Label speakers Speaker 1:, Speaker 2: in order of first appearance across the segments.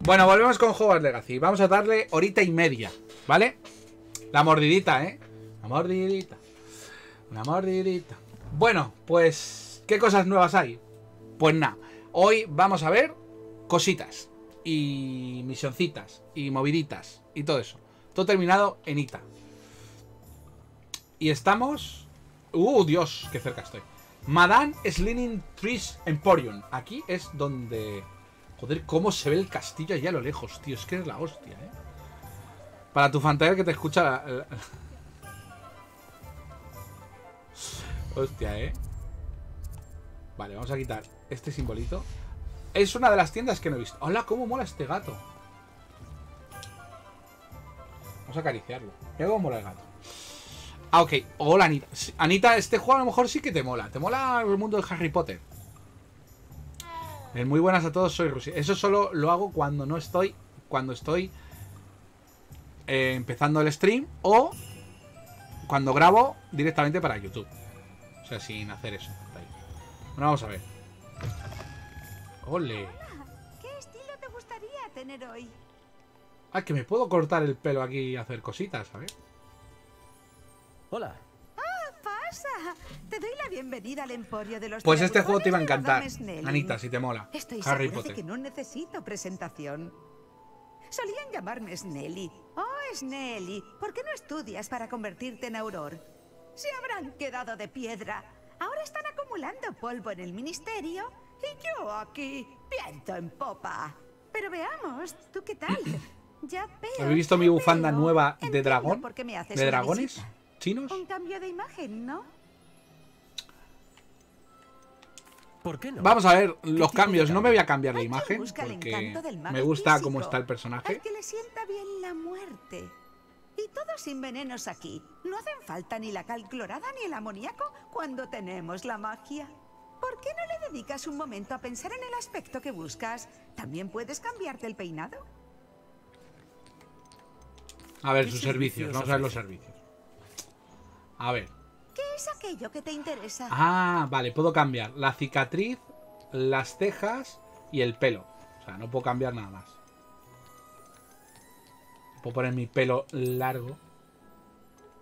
Speaker 1: Bueno, volvemos con Hogwarts Legacy. Vamos a darle horita y media, ¿vale? La mordidita, ¿eh? La mordidita. Una mordidita. Bueno, pues, ¿qué cosas nuevas hay? Pues nada, hoy vamos a ver cositas y misioncitas y moviditas y todo eso. Todo terminado en Ita. Y estamos... ¡Uh, Dios! ¡Qué cerca estoy! Madame Slinging Trees Emporium. Aquí es donde... Joder, cómo se ve el castillo allá a lo lejos, tío. Es que es la hostia, ¿eh? Para tu fantasía que te escucha la- Hostia, ¿eh? Vale, vamos a quitar este simbolito. Es una de las tiendas que no he visto. ¡Hola! ¿Cómo mola este gato? Vamos a acariciarlo. Mira cómo mola el gato. Ah, ok. Hola, Anita. Anita, este juego a lo mejor sí que te mola. Te mola el mundo de Harry Potter. El muy buenas a todos, soy Rusi. Eso solo lo hago cuando no estoy. Cuando estoy eh, empezando el stream o cuando grabo directamente para YouTube. O sea, sin hacer eso. Bueno, vamos a ver. Ole.
Speaker 2: ¿Qué estilo te gustaría tener hoy?
Speaker 1: Ah, que me puedo cortar el pelo aquí y hacer cositas, ¿sabes?
Speaker 3: Hola.
Speaker 2: ¡Pasa! Te doy la bienvenida al emporio de los
Speaker 1: Pues este juego te iba a encantar. Anita, si te mola.
Speaker 2: Estoy
Speaker 1: Harry Potter.
Speaker 2: de que no necesito presentación. Solían llamarme Snelly. Oh, Snelly, ¿por qué no estudias para convertirte en auror? Se habrán quedado de piedra. Ahora están acumulando polvo en el ministerio y yo aquí, viento en popa. Pero veamos, ¿tú qué tal? Ya veo.
Speaker 1: ¿Habéis visto mi bufanda nueva de dragón? ¿De dragones?
Speaker 2: visita.
Speaker 1: ¿Chinos?
Speaker 2: Un cambio de imagen, ¿no?
Speaker 3: ¿Por qué no?
Speaker 1: Vamos a ver los cambios. No me voy a cambiar la imagen
Speaker 2: busca el
Speaker 1: porque
Speaker 2: encanto del mago
Speaker 1: me gusta
Speaker 2: físico,
Speaker 1: cómo está el
Speaker 2: Al
Speaker 1: personaje.
Speaker 2: que le sienta bien la muerte. Y todo sin venenos aquí. No hacen falta ni la cal clorada ni el amoníaco cuando tenemos la magia. ¿Por qué no le dedicas un momento a pensar en el aspecto que buscas? También puedes cambiarte el peinado.
Speaker 1: A ver
Speaker 3: ¿Qué
Speaker 1: sus servicios.
Speaker 3: servicios
Speaker 1: Vamos a ver los servicios. A ver.
Speaker 2: ¿Qué es aquello que te interesa?
Speaker 1: Ah, vale, puedo cambiar la cicatriz, las cejas y el pelo. O sea, no puedo cambiar nada más. Puedo poner mi pelo largo.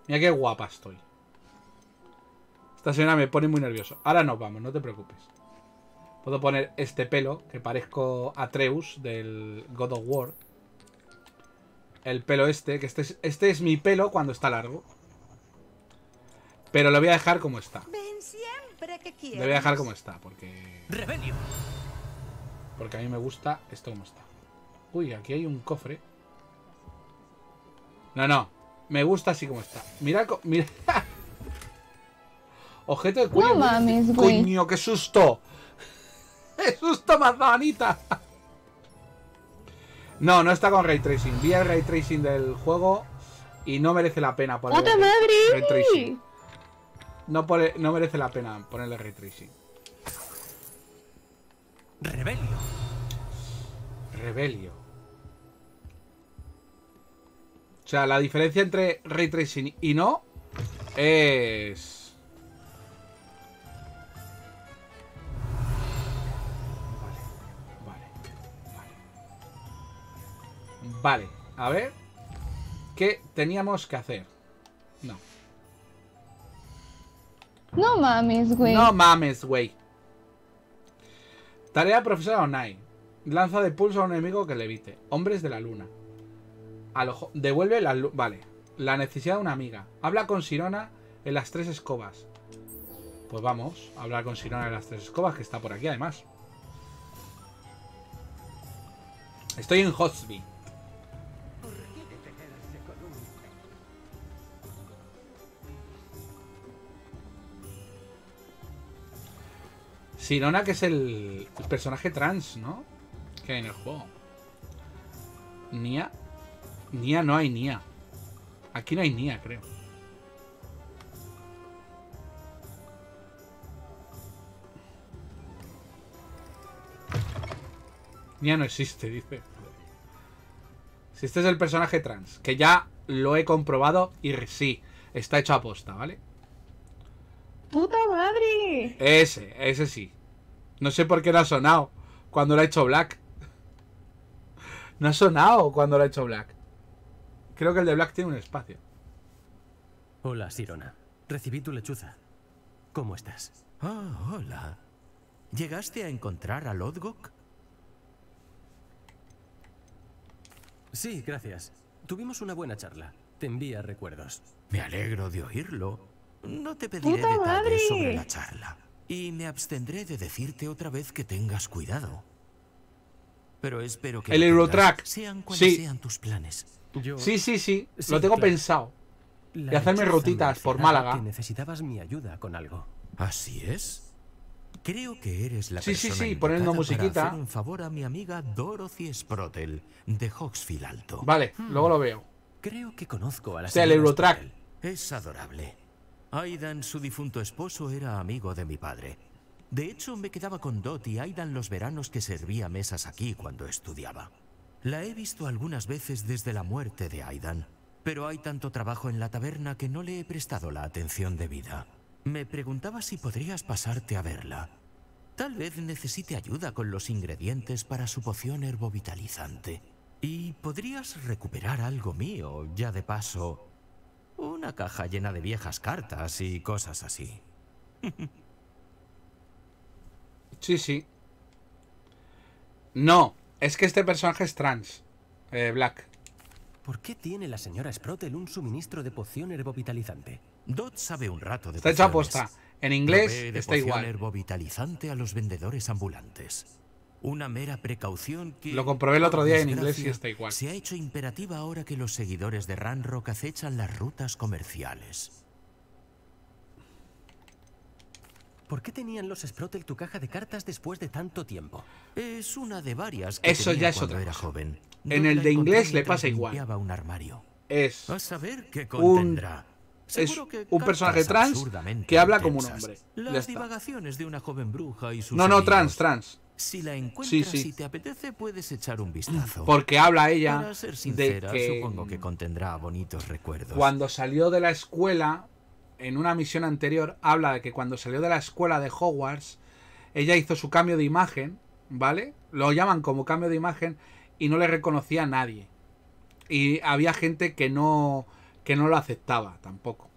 Speaker 1: Mira qué guapa estoy. Esta señora me pone muy nervioso. Ahora nos vamos, no te preocupes. Puedo poner este pelo, que parezco Atreus del God of War. El pelo este, que este es, este es mi pelo cuando está largo. Pero lo voy a dejar como está.
Speaker 2: Ven siempre que quieras.
Speaker 1: Le voy a dejar como está, porque.
Speaker 3: Rebelio.
Speaker 1: Porque a mí me gusta esto como está. Uy, aquí hay un cofre. No, no. Me gusta así como está. Mira, mira. Objeto de cuello.
Speaker 4: No mames, güey.
Speaker 1: Coño, qué susto. ¡Qué susto más dado, Anita! No, no está con ray tracing. Vi el ray tracing del juego y no merece la pena ponerle
Speaker 4: ¡Puta
Speaker 1: ray
Speaker 4: madre!
Speaker 1: tracing. No, pone- no merece la pena ponerle ray tracing.
Speaker 3: Rebelio.
Speaker 1: Rebelio. O sea, la diferencia entre ray tracing y no es. Vale, vale, vale. Vale, a ver. ¿Qué teníamos que hacer? No.
Speaker 4: No mames, güey.
Speaker 1: No mames, güey. Tarea profesora online. Lanza de pulso a un enemigo que le evite. Hombres de la luna. Al ojo- Devuelve la luz. Vale. La necesidad de una amiga. Habla con Sirona en las tres escobas. Pues vamos a hablar con Sirona en las tres escobas, que está por aquí además. Estoy en Hotsby. Sirona, que es el, el personaje trans, ¿no? Que hay en el juego. Nia. Nia no hay Nia. Aquí no hay Nia, creo. Nia no existe, dice. Si este es el personaje trans, que ya lo he comprobado y sí, está hecho a posta, ¿vale?
Speaker 4: ¡Puta madre!
Speaker 1: Ese, ese sí. No sé por qué no ha sonado cuando lo ha hecho Black. No ha sonado cuando lo ha hecho Black. Creo que el de Black tiene un espacio.
Speaker 3: Hola, Sirona. Recibí tu lechuza. ¿Cómo estás?
Speaker 5: Ah, hola. ¿Llegaste a encontrar a Lodgok?
Speaker 3: Sí, gracias. Tuvimos una buena charla. Te envía recuerdos.
Speaker 5: Me alegro de oírlo. No te pediré
Speaker 4: ¡Puta
Speaker 5: detalles
Speaker 4: madre!
Speaker 5: sobre la charla. Y me abstendré de decirte otra vez que tengas cuidado. Pero espero que
Speaker 1: El Eurotrack.
Speaker 5: Sean cuales
Speaker 1: Sí.
Speaker 5: sean tus planes.
Speaker 3: Yo...
Speaker 1: Sí, sí, sí.
Speaker 3: Sí,
Speaker 1: lo tengo
Speaker 3: claro.
Speaker 1: pensado.
Speaker 3: La
Speaker 1: y hacerme rutitas por Málaga.
Speaker 3: Que necesitabas mi ayuda con algo.
Speaker 5: ¿Así es? Creo que eres la
Speaker 1: Sí, sí,
Speaker 5: persona
Speaker 1: sí, poniendo
Speaker 5: indicada para
Speaker 1: musiquita.
Speaker 5: hacer un favor a mi amiga Dorothy Sprotel de Hawksfield Alto.
Speaker 1: Vale, luego lo veo.
Speaker 3: Creo que conozco a la
Speaker 1: O sea, el Eurotrack.
Speaker 3: Spottel.
Speaker 5: Es adorable. Aidan, su difunto esposo, era amigo de mi padre. De hecho, me quedaba con Dot y Aidan los veranos que servía mesas aquí cuando estudiaba. La he visto algunas veces desde la muerte de Aidan, pero hay tanto trabajo en la taberna que no le he prestado la atención debida. Me preguntaba si podrías pasarte a verla. Tal vez necesite ayuda con los ingredientes para su poción herbovitalizante. Y podrías recuperar algo mío, ya de paso. Una caja llena de viejas cartas y cosas así.
Speaker 1: Sí, sí. No, es que este personaje es trans. Eh, Black.
Speaker 3: ¿Por qué tiene la señora Sprotel un suministro de poción herbovitalizante?
Speaker 5: Dot sabe un rato de
Speaker 1: Está hecho aposta. En inglés está igual.
Speaker 5: herbovitalizante a los vendedores ambulantes. Una mera precaución que...
Speaker 1: Lo comprobé el otro día en inglés y está igual.
Speaker 5: Se ha hecho imperativa ahora que los seguidores de Ranrock acechan las rutas comerciales.
Speaker 3: ¿Por qué tenían los Sprotel tu caja de cartas después de tanto tiempo?
Speaker 5: Es una de varias que
Speaker 1: Eso
Speaker 5: tenía
Speaker 1: ya es otra
Speaker 5: era
Speaker 1: cosa.
Speaker 5: joven.
Speaker 1: En
Speaker 5: Dot
Speaker 1: el de inglés le pasa igual.
Speaker 5: un armario.
Speaker 1: Es
Speaker 5: A saber qué
Speaker 1: Un-
Speaker 5: contendrá.
Speaker 1: es
Speaker 5: Seguro que
Speaker 1: un personaje trans que habla como un hombre.
Speaker 5: Las divagaciones de una joven bruja y sus
Speaker 1: No, no,
Speaker 5: amigos.
Speaker 1: trans, trans.
Speaker 5: Si la encuentras
Speaker 1: Sí, sí.
Speaker 5: y te apetece, puedes echar un vistazo.
Speaker 1: Porque habla ella
Speaker 5: Para ser
Speaker 1: de que
Speaker 5: supongo que contendrá bonitos recuerdos.
Speaker 1: cuando salió de la escuela, en una misión anterior, habla de que cuando salió de la escuela de Hogwarts, ella hizo su cambio de imagen, ¿vale? Lo llaman como cambio de imagen y no le reconocía a nadie. Y había gente que no que no lo aceptaba tampoco.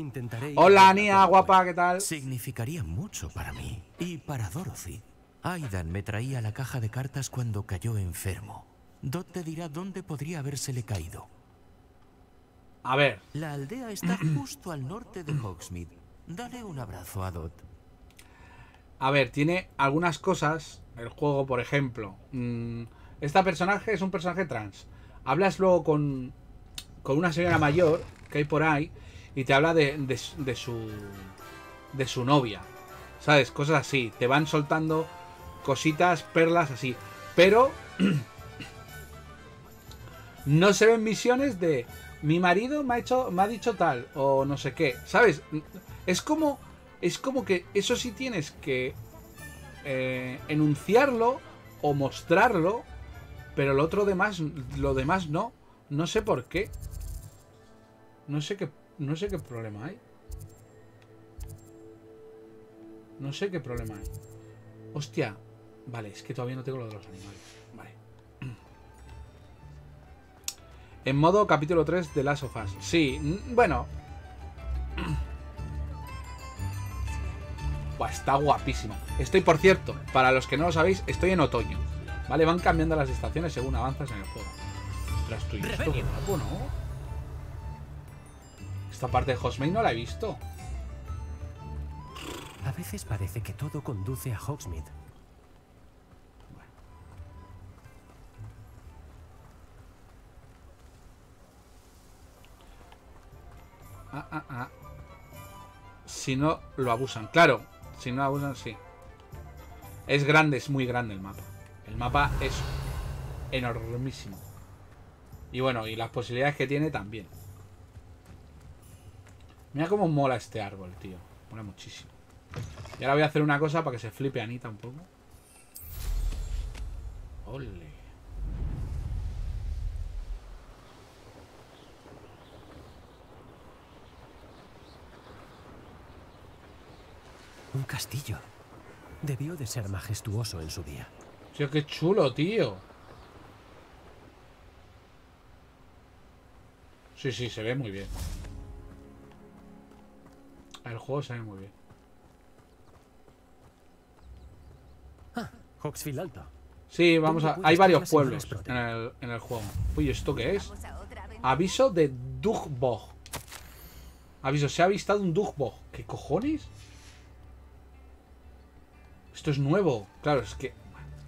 Speaker 3: Intentaré
Speaker 1: Hola, Nia, guapa. ¿qué tal?
Speaker 5: Significaría mucho para mí. Y para Dorothy. Aidan me traía la caja de cartas cuando cayó enfermo. Dot te dirá dónde podría habérsele caído.
Speaker 1: A ver,
Speaker 5: La aldea está justo al norte de Hogsmeade. Dale un abrazo a Dot.
Speaker 1: A ver, tiene algunas cosas. El juego, por ejemplo. esta personaje es un personaje trans. Hablas luego con, con una señora mayor que hay por ahí y te habla de, de su- de su. novia. ¿Sabes? Cosas así. Te van soltando cositas, perlas así. Pero. no se ven misiones de. Mi marido me ha, hecho, me ha dicho tal. O no sé qué. ¿Sabes? Es como. Es como que eso sí tienes que eh, enunciarlo o mostrarlo, pero lo otro demás, lo demás no. No sé por qué. No sé qué, no sé qué problema hay. No sé qué problema hay. Hostia. Vale, es que todavía no tengo lo de los animales. Vale. En modo capítulo 3 de Last of Us. Sí, bueno. Buah, está guapísimo. Estoy, por cierto, para los que no lo sabéis, estoy en otoño. ¿Vale? Van cambiando las estaciones según avanzas en el juego. Esto
Speaker 3: Rebelio.
Speaker 1: guapo, ¿no? Esta parte de Hosmate no la he visto.
Speaker 3: A veces parece que todo conduce a Hogsmeade.
Speaker 1: Ah, ah, ah. Si no lo abusan. Claro, si no abusan, sí. Es grande, es muy grande el mapa. El mapa es enormísimo. Y bueno, y las posibilidades que tiene también. Mira cómo mola este árbol, tío. Mola muchísimo. Y ahora voy a hacer una cosa para que se flipe Anita un poco. Ole.
Speaker 3: Un castillo. Debió de ser majestuoso en su día.
Speaker 1: Tío, qué chulo, tío. Sí, sí, se ve muy bien. El juego se ve muy bien.
Speaker 3: Ah, Hawksville Alto.
Speaker 1: Sí, vamos a...
Speaker 3: ¿Dónde puede
Speaker 1: Hay varios pueblos en el, en el juego. Uy, ¿esto qué es? Aviso de Dugbog. Aviso, se ha avistado un Dugbog. ¿Qué cojones? Esto es nuevo. Claro, es que.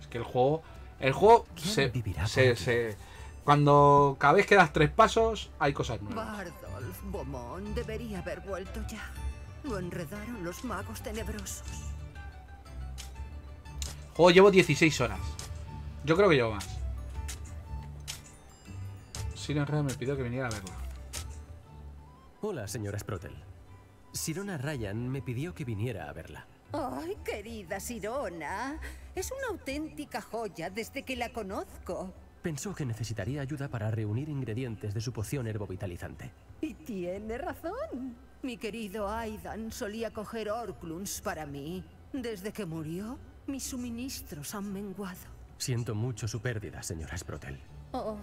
Speaker 1: Es que el juego. El juego
Speaker 3: ¿Quién
Speaker 1: se, se, se- Cuando cada vez que das tres pasos, hay cosas nuevas.
Speaker 6: Bardolph Beaumont debería haber vuelto ya. Lo enredaron los magos tenebrosos.
Speaker 1: Juego llevo 16 horas. Yo creo que llevo más. Siren Red me pidió que viniera a verla.
Speaker 3: Hola, señora Sprotel. Sirona Ryan me pidió que viniera a verla.
Speaker 6: Ay, querida Sirona. Es una auténtica joya desde que la conozco.
Speaker 3: Pensó que necesitaría ayuda para reunir ingredientes de su poción herbovitalizante.
Speaker 6: Y tiene razón. Mi querido Aidan solía coger Orclums para mí. Desde que murió, mis suministros han menguado.
Speaker 3: Siento mucho su pérdida, señora Sprotel.
Speaker 6: Oh,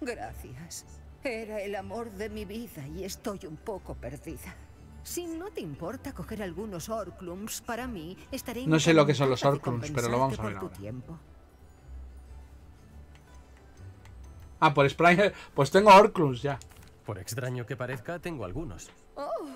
Speaker 6: gracias. Era el amor de mi vida y estoy un poco perdida. Si no te importa coger algunos Orclums para mí, estaré
Speaker 1: No sé lo que son los Orclums, pero lo vamos a ver ahora.
Speaker 6: tiempo.
Speaker 1: Ah, por Springer. Pues tengo Orclus ya.
Speaker 3: Por extraño que parezca, tengo algunos.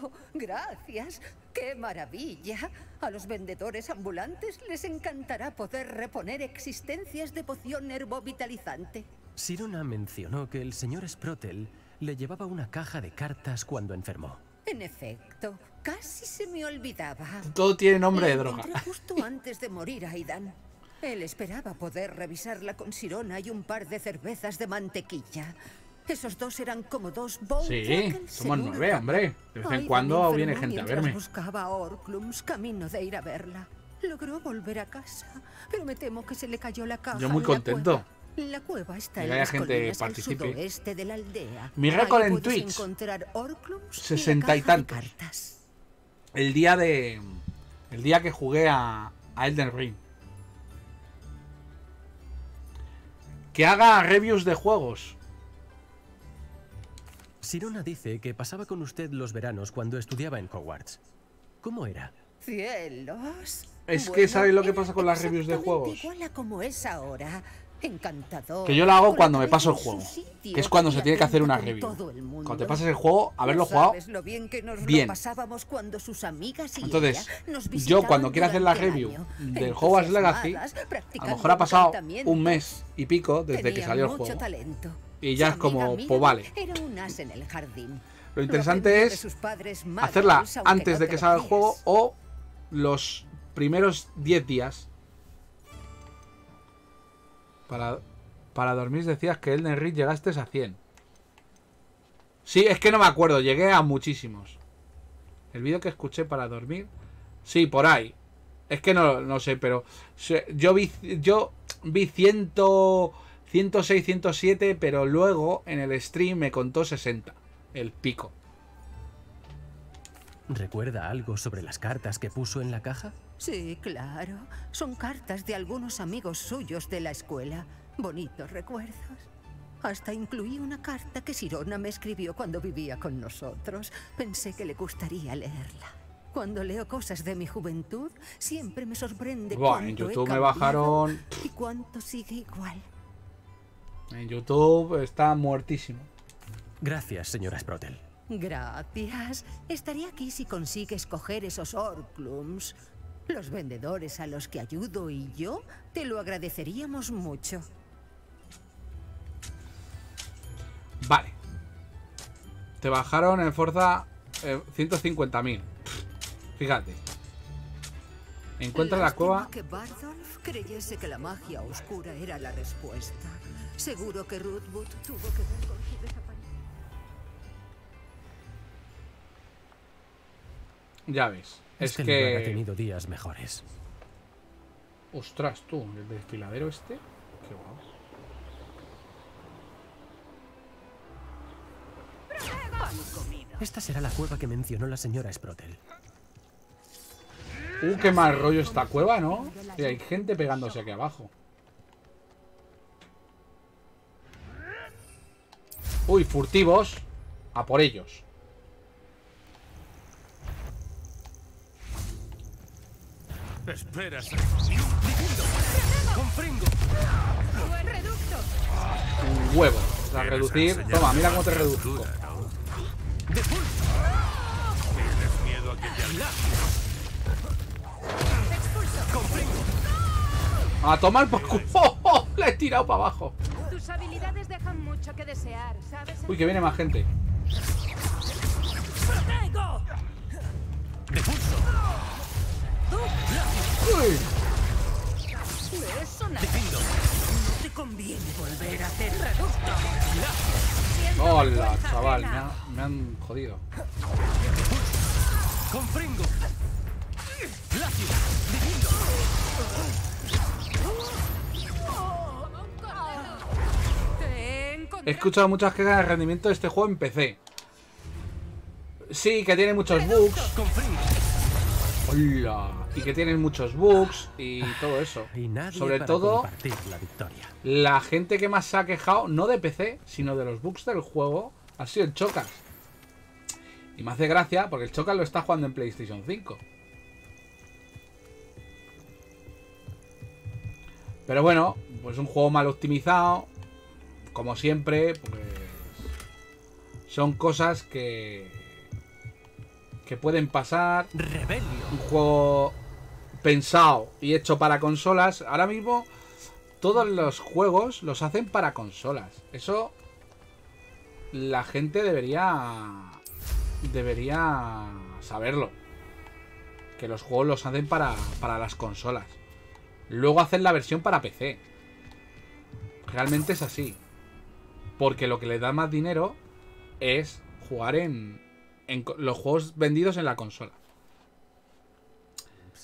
Speaker 6: Oh, gracias. ¡Qué maravilla! A los vendedores ambulantes les encantará poder reponer existencias de poción herbovitalizante.
Speaker 3: Sirona mencionó que el señor Sprotel le llevaba una caja de cartas cuando enfermó.
Speaker 6: En efecto, casi se me olvidaba.
Speaker 1: Todo tiene nombre de droga.
Speaker 6: justo antes de morir Aidan. Él esperaba poder revisarla con Sirona y un par de cervezas de mantequilla. Esos dos eran como dos
Speaker 1: Sí, somos nueve, hombre. De vez en cuando viene gente a verme.
Speaker 6: buscaba a Orclums camino de ir a verla. Logró volver a casa, pero me temo que se le cayó la caja.
Speaker 1: Yo muy contento.
Speaker 6: La cueva está
Speaker 1: Que
Speaker 6: en
Speaker 1: haya
Speaker 6: las
Speaker 1: gente
Speaker 6: colinas al
Speaker 1: participe.
Speaker 6: sudoeste de la aldea.
Speaker 1: Mi récord en Twitch,
Speaker 6: y
Speaker 1: sesenta y
Speaker 6: de
Speaker 1: tantos.
Speaker 6: cartas.
Speaker 1: El día de. El día que jugué a, a Elden Ring. Que haga reviews de juegos.
Speaker 3: Sirona dice que pasaba con usted los veranos cuando estudiaba en Hogwarts. ¿Cómo era?
Speaker 6: Cielos.
Speaker 1: Es que ¿sabes lo que pasa con las reviews de juegos?
Speaker 6: Igual a como es ahora. Encantador.
Speaker 1: Que yo lo hago cuando
Speaker 6: la
Speaker 1: me paso el juego. Que es cuando se tiene que hacer una review.
Speaker 6: todo el mundo.
Speaker 1: Cuando te pases el juego, haberlo jugado.
Speaker 6: bien que nos
Speaker 1: bien.
Speaker 6: lo pasábamos cuando sus amigas y
Speaker 1: Entonces, yo cuando quiera hacer la review del Hogwarts Legacy, A lo mejor ha pasado un mes y pico desde que salió el
Speaker 6: mucho
Speaker 1: juego. Y ya es como, pues vale. Lo interesante es hacerla antes de que salga el juego o los primeros 10 días. Para, para dormir decías que Elden Ring llegaste a 100. Sí, es que no me acuerdo, llegué a muchísimos. El vídeo que escuché para dormir. Sí, por ahí. Es que no, no sé, pero yo vi yo vi 100, 106, 107, pero luego en el stream me contó 60, el pico.
Speaker 3: ¿Recuerda algo sobre las cartas que puso en la caja?
Speaker 6: Sí, claro. Son cartas de algunos amigos suyos de la escuela. Bonitos recuerdos. Hasta incluí una carta que Sirona me escribió cuando vivía con nosotros. Pensé que le gustaría leerla. Cuando leo cosas de mi juventud, siempre me sorprende
Speaker 1: Buah, en
Speaker 6: cuánto he
Speaker 1: YouTube me
Speaker 6: cambiado
Speaker 1: bajaron-
Speaker 6: y cuánto sigue igual.
Speaker 1: En YouTube está muertísimo.
Speaker 3: Gracias, señora Sprotel.
Speaker 6: Gracias. Estaré aquí si consigues coger esos Orclums. Los vendedores a los que ayudo y yo te lo agradeceríamos mucho.
Speaker 1: Vale. Te bajaron en Forza eh, 150.000. Fíjate. Encuentra la cueva.
Speaker 6: que Bardolph creyese que la magia oscura era la respuesta. Seguro que Rootwood tuvo que ver con su desaparición.
Speaker 1: Ya ves. Es
Speaker 3: Este lugar ha
Speaker 1: que.
Speaker 3: tenido días mejores.
Speaker 1: Ostras, tú, el desfiladero este. Qué guapo.
Speaker 3: Esta será la cueva que mencionó la señora Sprotel.
Speaker 1: Uh, qué mal rollo esta cueva, ¿no? Y hay gente pegándose aquí abajo. Uy, furtivos. A por ellos.
Speaker 3: Espera,
Speaker 2: reducto.
Speaker 1: Un huevo. Sea, reducir. Toma, mira cómo te reduzco.
Speaker 3: ¡Tienes miedo a que te Confringo.
Speaker 1: A tomar por culo. La he tirado para abajo.
Speaker 2: Tus habilidades dejan mucho que desear, ¿sabes?
Speaker 1: Uy, que viene más gente. Uy.
Speaker 2: No te conviene volver a hacer reducto.
Speaker 1: Hola, chaval. Me, ha- me han jodido.
Speaker 3: Confringo. Glacio. Defindo.
Speaker 2: He
Speaker 1: escuchado muchas quejas de rendimiento de este juego en PC. Sí, que tiene muchos bugs. Hola. Y que tiene muchos bugs y todo eso. Sobre todo,
Speaker 3: la
Speaker 1: gente que más se ha quejado, no de PC, sino de los bugs del juego, ha sido el Chocas. Y me hace gracia porque el Chocas lo está jugando en PlayStation 5. Pero bueno, pues un juego mal optimizado. Como siempre, pues. Son cosas que. que pueden pasar.
Speaker 3: Rebelio.
Speaker 1: Un juego pensado y hecho para consolas. Ahora mismo, todos los juegos los hacen para consolas. Eso. La gente debería. Debería saberlo. Que los juegos los hacen para, para las consolas. Luego hacen la versión para PC. Realmente es así. Porque lo que le da más dinero es jugar en, en los juegos vendidos en la consola.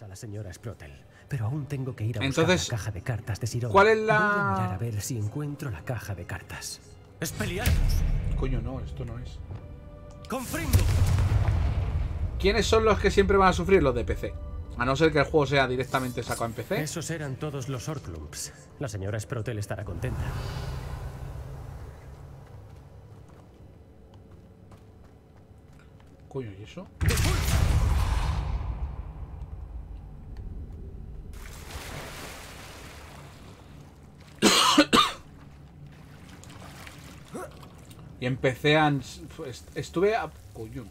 Speaker 3: A la señora Sprotel. Pero aún tengo que ir a
Speaker 1: Entonces,
Speaker 3: buscar la caja de cartas de Sirón.
Speaker 1: ¿cuál es la-
Speaker 3: Voy a mirar a ver si encuentro la caja de cartas. ¡Espeliarmus!
Speaker 1: Coño, no, esto no es.
Speaker 3: ¡Confringo!
Speaker 1: ¿Quiénes son los que siempre van a sufrir? Los de PC. A no ser que el juego sea directamente sacado en PC.
Speaker 3: Esos eran todos los Orklumps. La señora Sprotel estará contenta.
Speaker 1: Coño, ¿y eso? Y empecé a... est- Estuve a... Coño.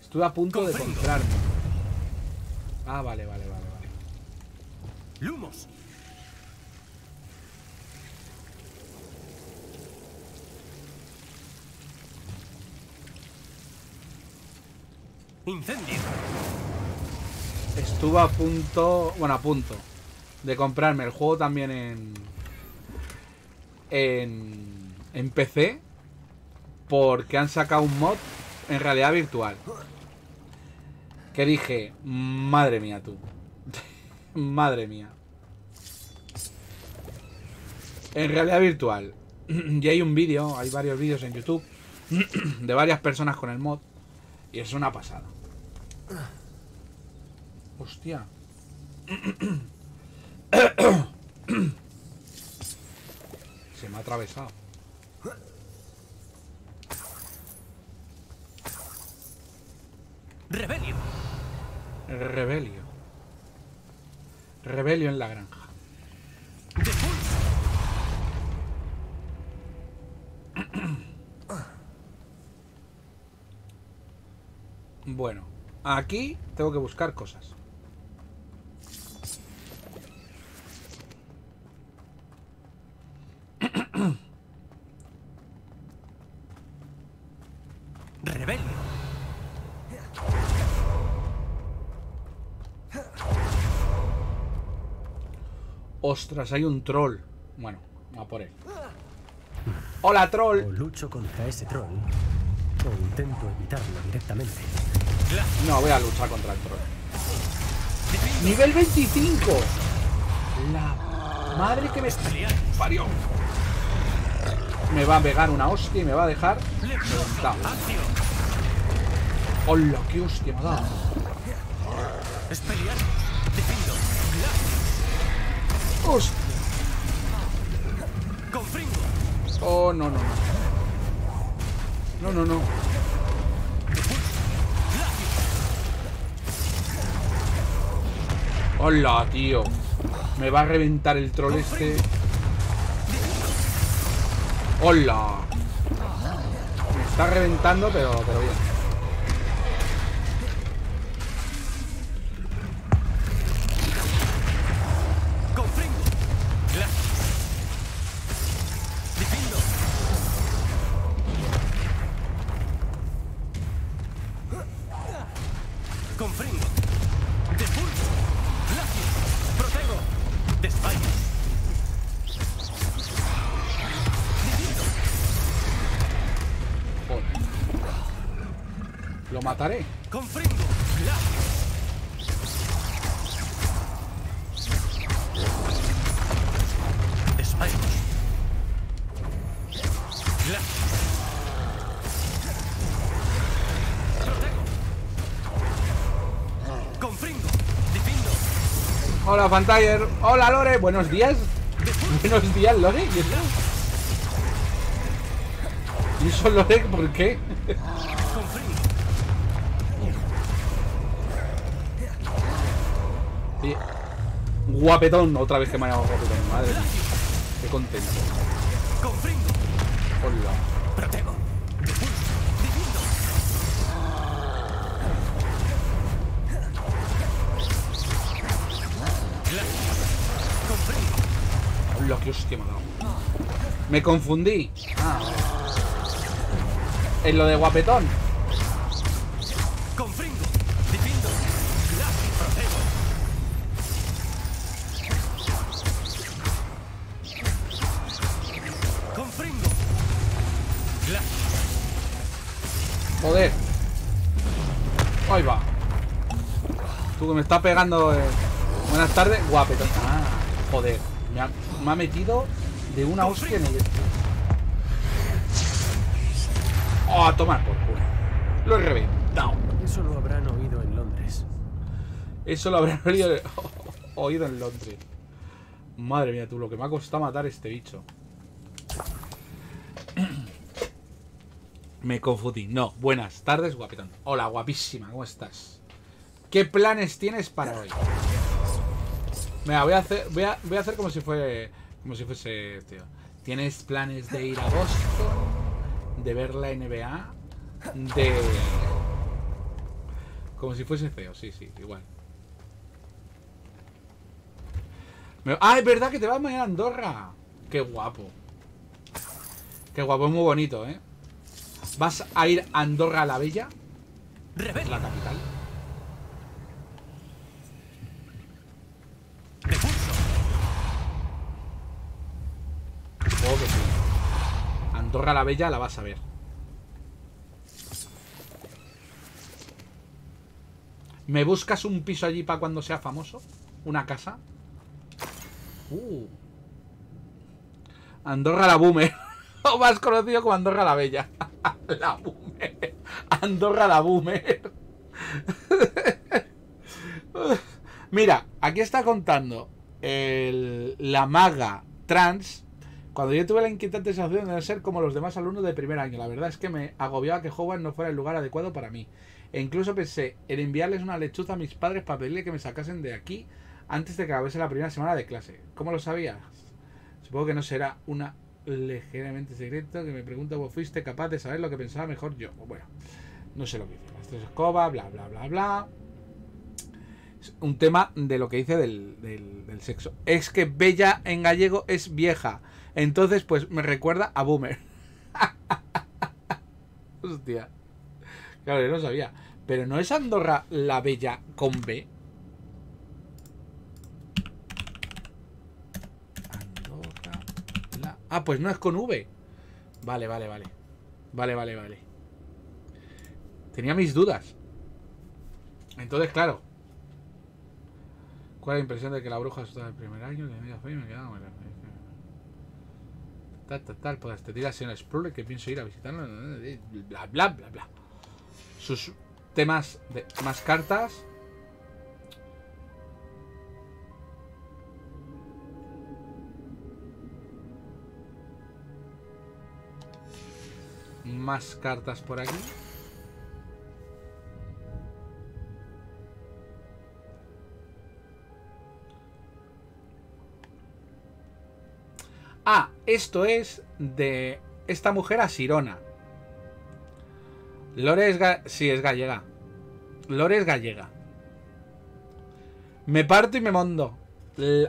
Speaker 1: Estuve a punto de comprarme. Ah, vale, vale, vale, vale.
Speaker 3: ¡Lumos! ¡Incendio!
Speaker 1: Estuve a punto... Bueno, a punto. De comprarme el juego también en... En... En PC. Porque han sacado un mod en realidad virtual. Que dije, madre mía tú. madre mía. En realidad virtual. y hay un vídeo, hay varios vídeos en YouTube. de varias personas con el mod. Y es una pasada. Hostia. Se me ha atravesado.
Speaker 3: ¡Rebelio!
Speaker 1: Rebelio. Rebelio en la granja. Bueno, aquí tengo que buscar cosas. Ostras, hay un troll. Bueno, a por él. Hola,
Speaker 3: O
Speaker 1: troll.
Speaker 3: lucho contra ese troll, o intento evitarlo directamente.
Speaker 1: No, voy a luchar contra el troll. Nivel 25. La madre que me parió. Me va a pegar una hostia y me va a dejar. Hola, qué hostia me ha dado. Hostia. Oh, no, no, no. No, no, no. Hola, tío. Me va a reventar el troll este. Hola. Me está reventando, pero, pero bien. Mataré. Hola, Fantayer. Hola, Lore. Buenos días. Buenos días, Lore. ¿Y eso? ¿Y eso, Lore? ¿Por qué? Guapetón. Otra vez que me ha llamado guapetón. Madre mía. Qué contento. Hola. Hola, qué hostia me ha dado. Me confundí. Ah. En lo de guapetón. Estás pegando. eh. Buenas tardes, guapetón. Ah, joder. Me ha, me ha metido de una hostia en el. Oh, a tomar por culo. Lo he reventado.
Speaker 3: Eso lo habrán oído en Londres.
Speaker 1: Eso lo habrán oído, oído en Londres. Madre mía, tú, lo que me ha costado matar este bicho. Me confundí. No, buenas tardes, guapetón. Hola, guapísima, ¿cómo estás? ¿Qué planes tienes para hoy? Mira, voy a hacer, voy a, voy a hacer como si fue, como si fuese, tío. ¿Tienes planes de ir a Boston? ¿De ver la NBA? De... Como si fuese feo, sí, sí, igual. Me- Ah, es verdad que te vas mañana a Andorra. Qué guapo. Qué guapo, es muy bonito, ¿eh? ¿Vas a ir a Andorra la Bella? La capital.
Speaker 3: Depulso.
Speaker 1: Supongo que sí. La Bella la vas a ver. ¿Me buscas un piso allí para cuando sea famoso? ¿Una casa? Uh. Andorra la Boomer. O más conocido como Andorra la Bella. la Boomer. Andorra la Boomer. Mira, aquí está contando el- la maga trans. Cuando yo tuve la inquietante sensación de ser como los demás alumnos de primer año, la verdad es que me agobiaba que Hogwarts no fuera el lugar adecuado para mí. E incluso pensé en enviarles una lechuza a mis padres para pedirle que me sacasen de aquí antes de que acabase la primera semana de clase. ¿Cómo lo sabías? Supongo que no será una ligeramente secreto que me pregunta vos fuiste capaz de saber lo que pensaba mejor yo. Bueno, no sé lo que dice. Las tres escobas, bla, bla, bla, bla. Un tema de lo que del, del- del sexo. Es que bella en gallego es vieja. Entonces, pues me recuerda a boomer. Hostia. Claro, yo no sabía. Pero no es Andorra la bella con B. Andorra la... Ah, pues no es con V. Vale, vale, vale. Vale, vale, vale. Tenía mis dudas. Entonces, claro. ¿Cuál es la impresión de que la bruja está del primer año? Que me fue y me quedaba la- Tal, tal, tal. Pues te tiras en Explorer que pienso ir a visitarlo. Bla, bla, bla, bla. Sus temas de más cartas. más cartas por aquí. Ah, esto es de esta mujer a Sirona. Lore es, sí, es gallega. Lore es gallega. Me parto y me mondo.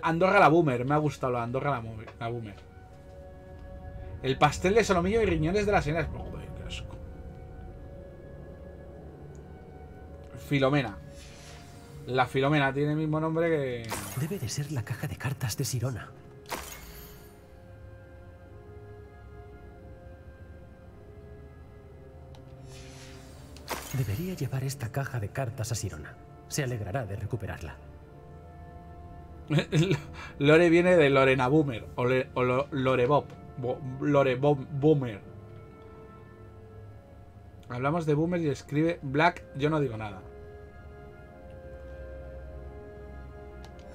Speaker 1: Andorra la Boomer. Me ha gustado de Andorra la, la Boomer. El pastel de solomillo y riñones de las señoras. Joder, qué asco. Filomena. La Filomena tiene el mismo nombre que...
Speaker 3: Debe de ser la caja de cartas de Sirona. Debería llevar esta caja de cartas a Sirona. Se alegrará de recuperarla.
Speaker 1: Lore viene de Lorena Boomer. O, Le- o Lo- Lore Bob. Bo- Lore Bob Boomer. Hablamos de Boomer y escribe Black. Yo no digo nada.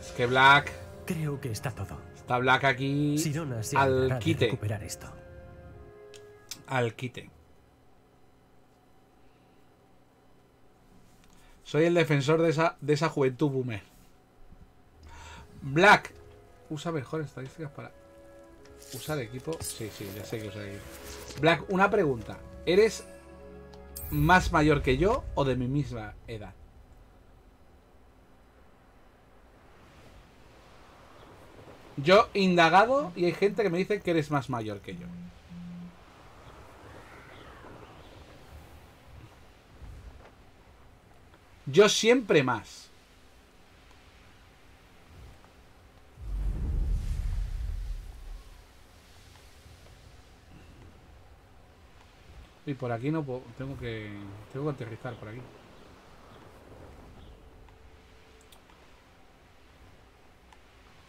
Speaker 1: Es que Black.
Speaker 3: Creo que está todo.
Speaker 1: Está Black aquí.
Speaker 3: Sirona se
Speaker 1: al
Speaker 3: de
Speaker 1: quite.
Speaker 3: recuperar esto.
Speaker 1: Al quite. Soy el defensor de esa, de esa juventud boomer. Black. Usa mejor estadísticas para usar equipo. Sí, sí, ya sé que usa equipo. Black, una pregunta. ¿Eres más mayor que yo o de mi misma edad? Yo indagado y hay gente que me dice que eres más mayor que yo. Yo siempre más. Y por aquí no puedo. Tengo que. Tengo que aterrizar por aquí.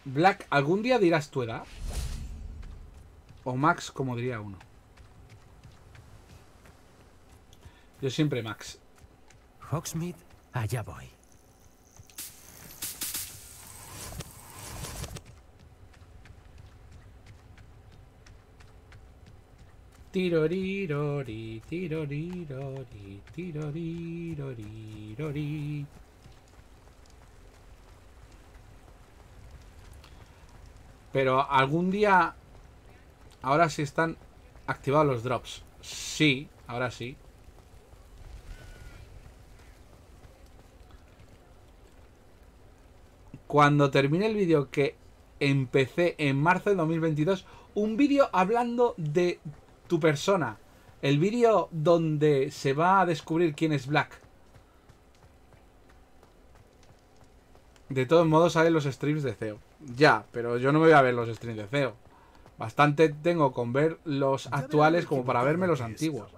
Speaker 1: Black, ¿algún día dirás tu edad? O Max, como diría uno. Yo siempre Max.
Speaker 3: Hogsmeade, allá voy.
Speaker 1: Tirorirori, tirorirori, tirorirori. Pero algún día. Ahora sí están activados los drops. Sí, ahora sí. Cuando termine el vídeo que empecé en marzo del 2022, un vídeo hablando de tu persona. El vídeo donde se va a descubrir quién es Black. De todos modos salen los streams de CEO. Ya, pero yo no me voy a ver los streams de CEO. Bastante tengo con ver los actuales como para verme los antiguos.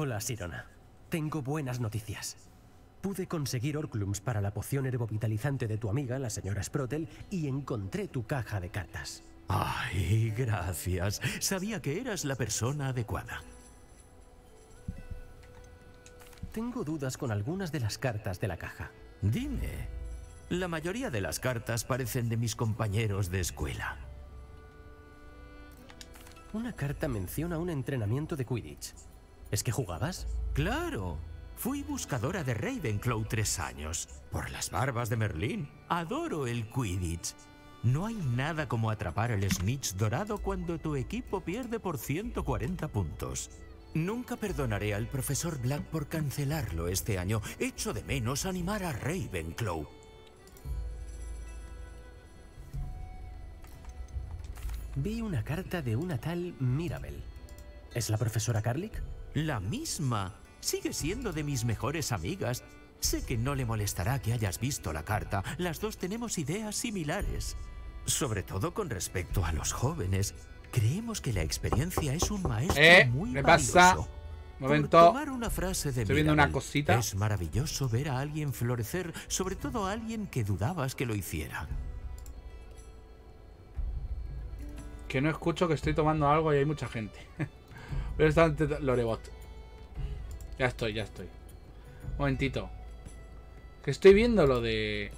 Speaker 3: Hola, Sirona. Tengo buenas noticias. Pude conseguir Orclums para la poción herbovitalizante de tu amiga, la señora Sprotel, y encontré tu caja de cartas.
Speaker 5: Ay, gracias. Sabía que eras la persona adecuada.
Speaker 3: Tengo dudas con algunas de las cartas de la caja.
Speaker 5: Dime, la mayoría de las cartas parecen de mis compañeros de escuela.
Speaker 3: Una carta menciona un entrenamiento de Quidditch. ¿Es que jugabas?
Speaker 5: Claro, fui buscadora de Ravenclaw tres años. Por las barbas de Merlín. Adoro el Quidditch. No hay nada como atrapar el snitch dorado cuando tu equipo pierde por 140 puntos. Nunca perdonaré al profesor Black por cancelarlo este año. Echo de menos animar a Ravenclaw.
Speaker 3: Vi una carta de una tal Mirabel. ¿Es la profesora Carlick?
Speaker 5: La misma. Sigue siendo de mis mejores amigas. Sé que no le molestará que hayas visto la carta. Las dos tenemos ideas similares. Sobre todo con respecto a los jóvenes. Creemos que la experiencia es un maestro
Speaker 1: Eh,
Speaker 5: muy
Speaker 1: ¿qué pasa? Momento.
Speaker 5: Por tomar una frase de
Speaker 1: Estoy viendo una cosita.
Speaker 5: Es maravilloso ver a alguien florecer, sobre todo a alguien que dudabas que lo hiciera.
Speaker 1: Que no escucho que estoy tomando algo y hay mucha gente. Pero está ante Lorebot. Ya estoy, ya estoy. Momentito. Que estoy viendo lo de.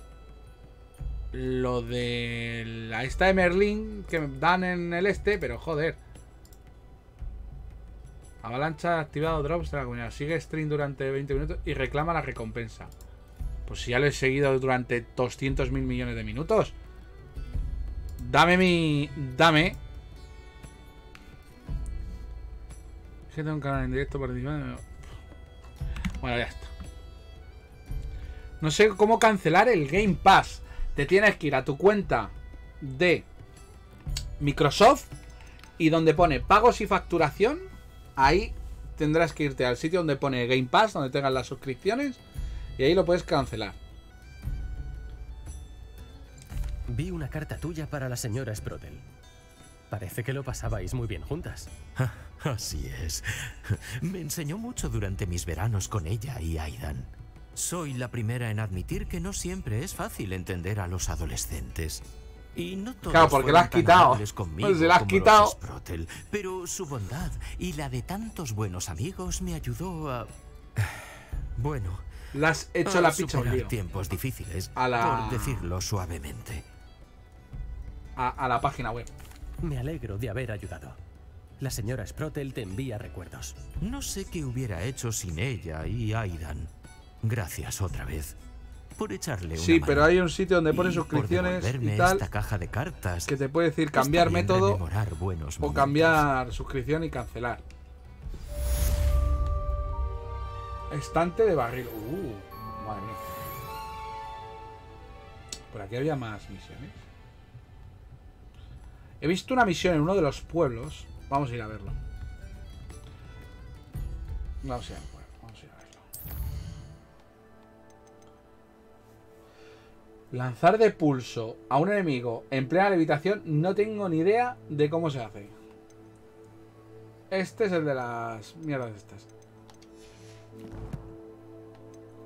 Speaker 1: Lo de. La esta de Merlin que dan en el este, pero joder. Avalancha activado drops de la comunidad. Sigue stream durante 20 minutos y reclama la recompensa. Pues si ya lo he seguido durante 200 mil millones de minutos. Dame mi. Dame. Que tengo un canal en directo participando. Bueno, ya está. No sé cómo cancelar el Game Pass. Te tienes que ir a tu cuenta de Microsoft y donde pone pagos y facturación, ahí tendrás que irte al sitio donde pone Game Pass, donde tengas las suscripciones y ahí lo puedes cancelar.
Speaker 3: Vi una carta tuya para la señora Sprotel. Parece que lo pasabais muy bien juntas.
Speaker 5: Así es. Me enseñó mucho durante mis veranos con ella y Aidan. Soy la primera en admitir que no siempre es fácil entender a los adolescentes. Y no todos
Speaker 1: Claro, porque la has quitado.
Speaker 5: amables conmigo
Speaker 1: Pues se la has
Speaker 5: como los
Speaker 1: quitado.
Speaker 5: Sprotel, pero su bondad y la de tantos buenos amigos me ayudó a... Bueno,
Speaker 1: Le has hecho
Speaker 5: a
Speaker 1: la picha
Speaker 5: tiempos difíciles,
Speaker 1: A la-
Speaker 5: por decirlo suavemente.
Speaker 1: A, a la página web.
Speaker 3: Me alegro de haber ayudado. La señora Sprotel te envía recuerdos.
Speaker 5: No sé qué hubiera hecho sin ella y Aidan. Gracias otra vez por echarle una
Speaker 1: Sí, pero
Speaker 5: mano.
Speaker 1: hay un sitio donde pone suscripciones y tal
Speaker 5: esta caja de cartas.
Speaker 1: que te puede decir cambiar método
Speaker 5: buenos
Speaker 1: o
Speaker 5: momentos.
Speaker 1: cambiar suscripción y cancelar. Estante de barril. Uh, madre mía. Por aquí había más misiones. He visto una misión en uno de los pueblos. Vamos a ir a verlo. Vamos a ir. Vamos a ir a verlo. Lanzar de pulso a un enemigo en plena levitación. No tengo ni idea de cómo se hace. Este es el de las mierdas estas.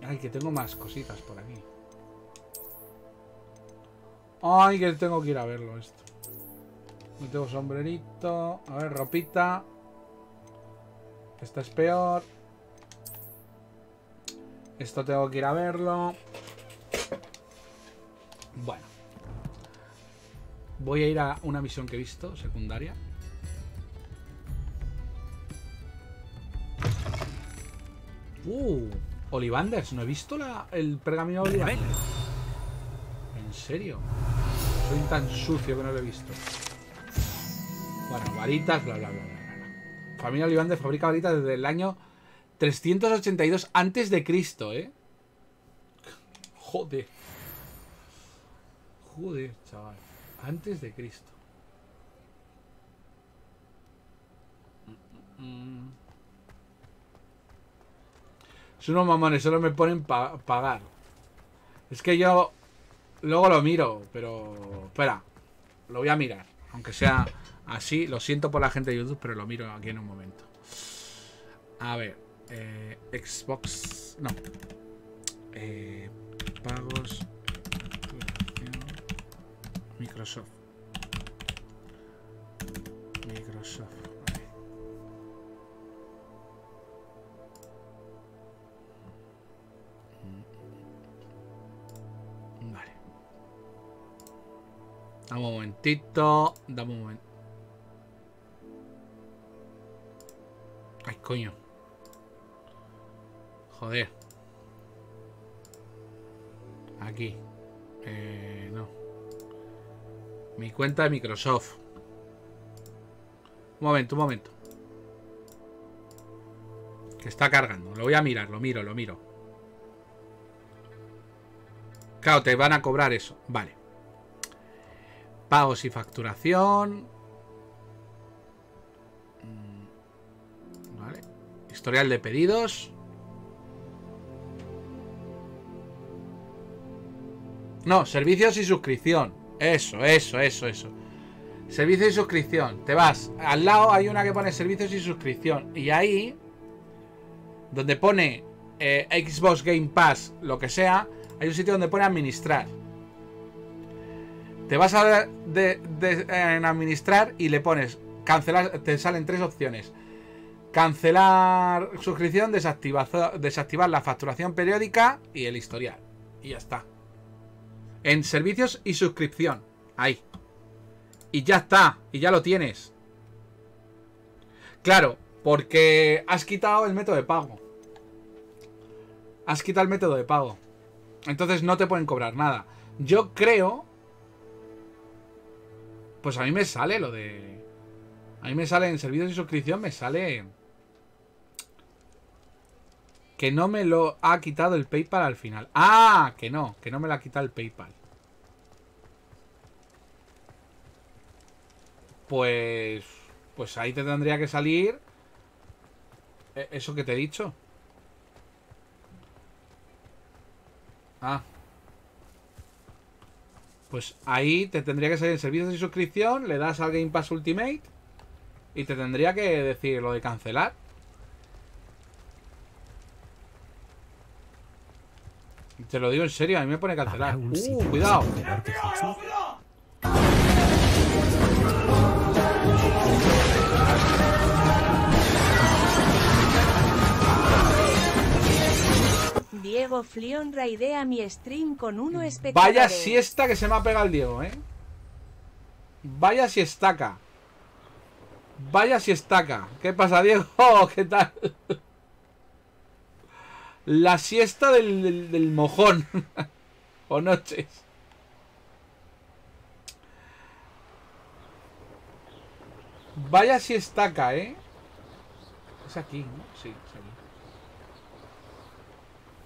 Speaker 1: Ay, que tengo más cositas por aquí. Ay, que tengo que ir a verlo esto. No tengo sombrerito. A ver, ropita. Esta es peor. Esto tengo que ir a verlo. Bueno. Voy a ir a una misión que he visto, secundaria. Uh, Olivanders, no he visto la, el pergamino de Olivanders. ¿En serio? Soy tan sucio que no lo he visto. Varitas, bla, bla, bla, bla. Familia Olivanders fabrica varitas desde el año 382 antes de Cristo, ¿eh? Joder. Joder, chaval. Antes de Cristo. Son unos mamones, solo me ponen pa pagar. Es que yo luego lo miro, pero... Espera, lo voy a mirar. Aunque sea así, lo siento por la gente de YouTube, pero lo miro aquí en un momento. A ver, eh, Xbox... No. Eh, pagos... facturación, Microsoft. Microsoft. vale. Dame un momentito. Dame un momento. Ay, coño. Joder. Aquí. Eh, no. Mi cuenta de Microsoft. Un momento, un momento. Que está cargando. Lo voy a mirar, lo miro, lo miro. Claro, te van a cobrar eso. Vale. Pagos y facturación. Historial de pedidos. No, servicios y suscripción. Eso, eso, eso, eso. Servicios y suscripción. Te vas. Al lado hay una que pone servicios y suscripción. Y ahí, donde pone eh, Xbox Game Pass, lo que sea, hay un sitio donde pone administrar. Te vas a administrar y le pones cancelar. Te salen tres opciones: Cancelar suscripción, desactivar, la facturación periódica y el historial. Y ya está. En servicios y suscripción. Ahí. Y ya está. Y ya lo tienes. Claro, porque has quitado el método de pago. Has quitado el método de pago. Entonces no te pueden cobrar nada. Yo creo... Pues a mí me sale lo de... A mí me sale en servicios y suscripción, me sale... Que no me lo ha quitado el PayPal al final. ¡Ah! Que no, que no me lo ha quitado el PayPal. Pues... Pues ahí te tendría que salir... e- Eso que te he dicho. Ah. Pues ahí te tendría que salir en servicios y suscripción, le das al Game Pass Ultimate y te tendría que decir lo de cancelar. Te lo digo en serio, a mí me pone cancelar.
Speaker 3: ¿Habrá un
Speaker 1: Uh, cuidado.
Speaker 7: Diego Flion raidea mi stream con uno espectadores.
Speaker 1: Vaya siesta que se me ha pegado el Diego, ¿eh? Vaya siestaca. Vaya siestaca. ¿Qué pasa, Diego? ¿Qué tal? La siesta del, del, del mojón. o noches. Vaya siestaca, ¿eh? Es aquí, ¿no? Sí, es aquí.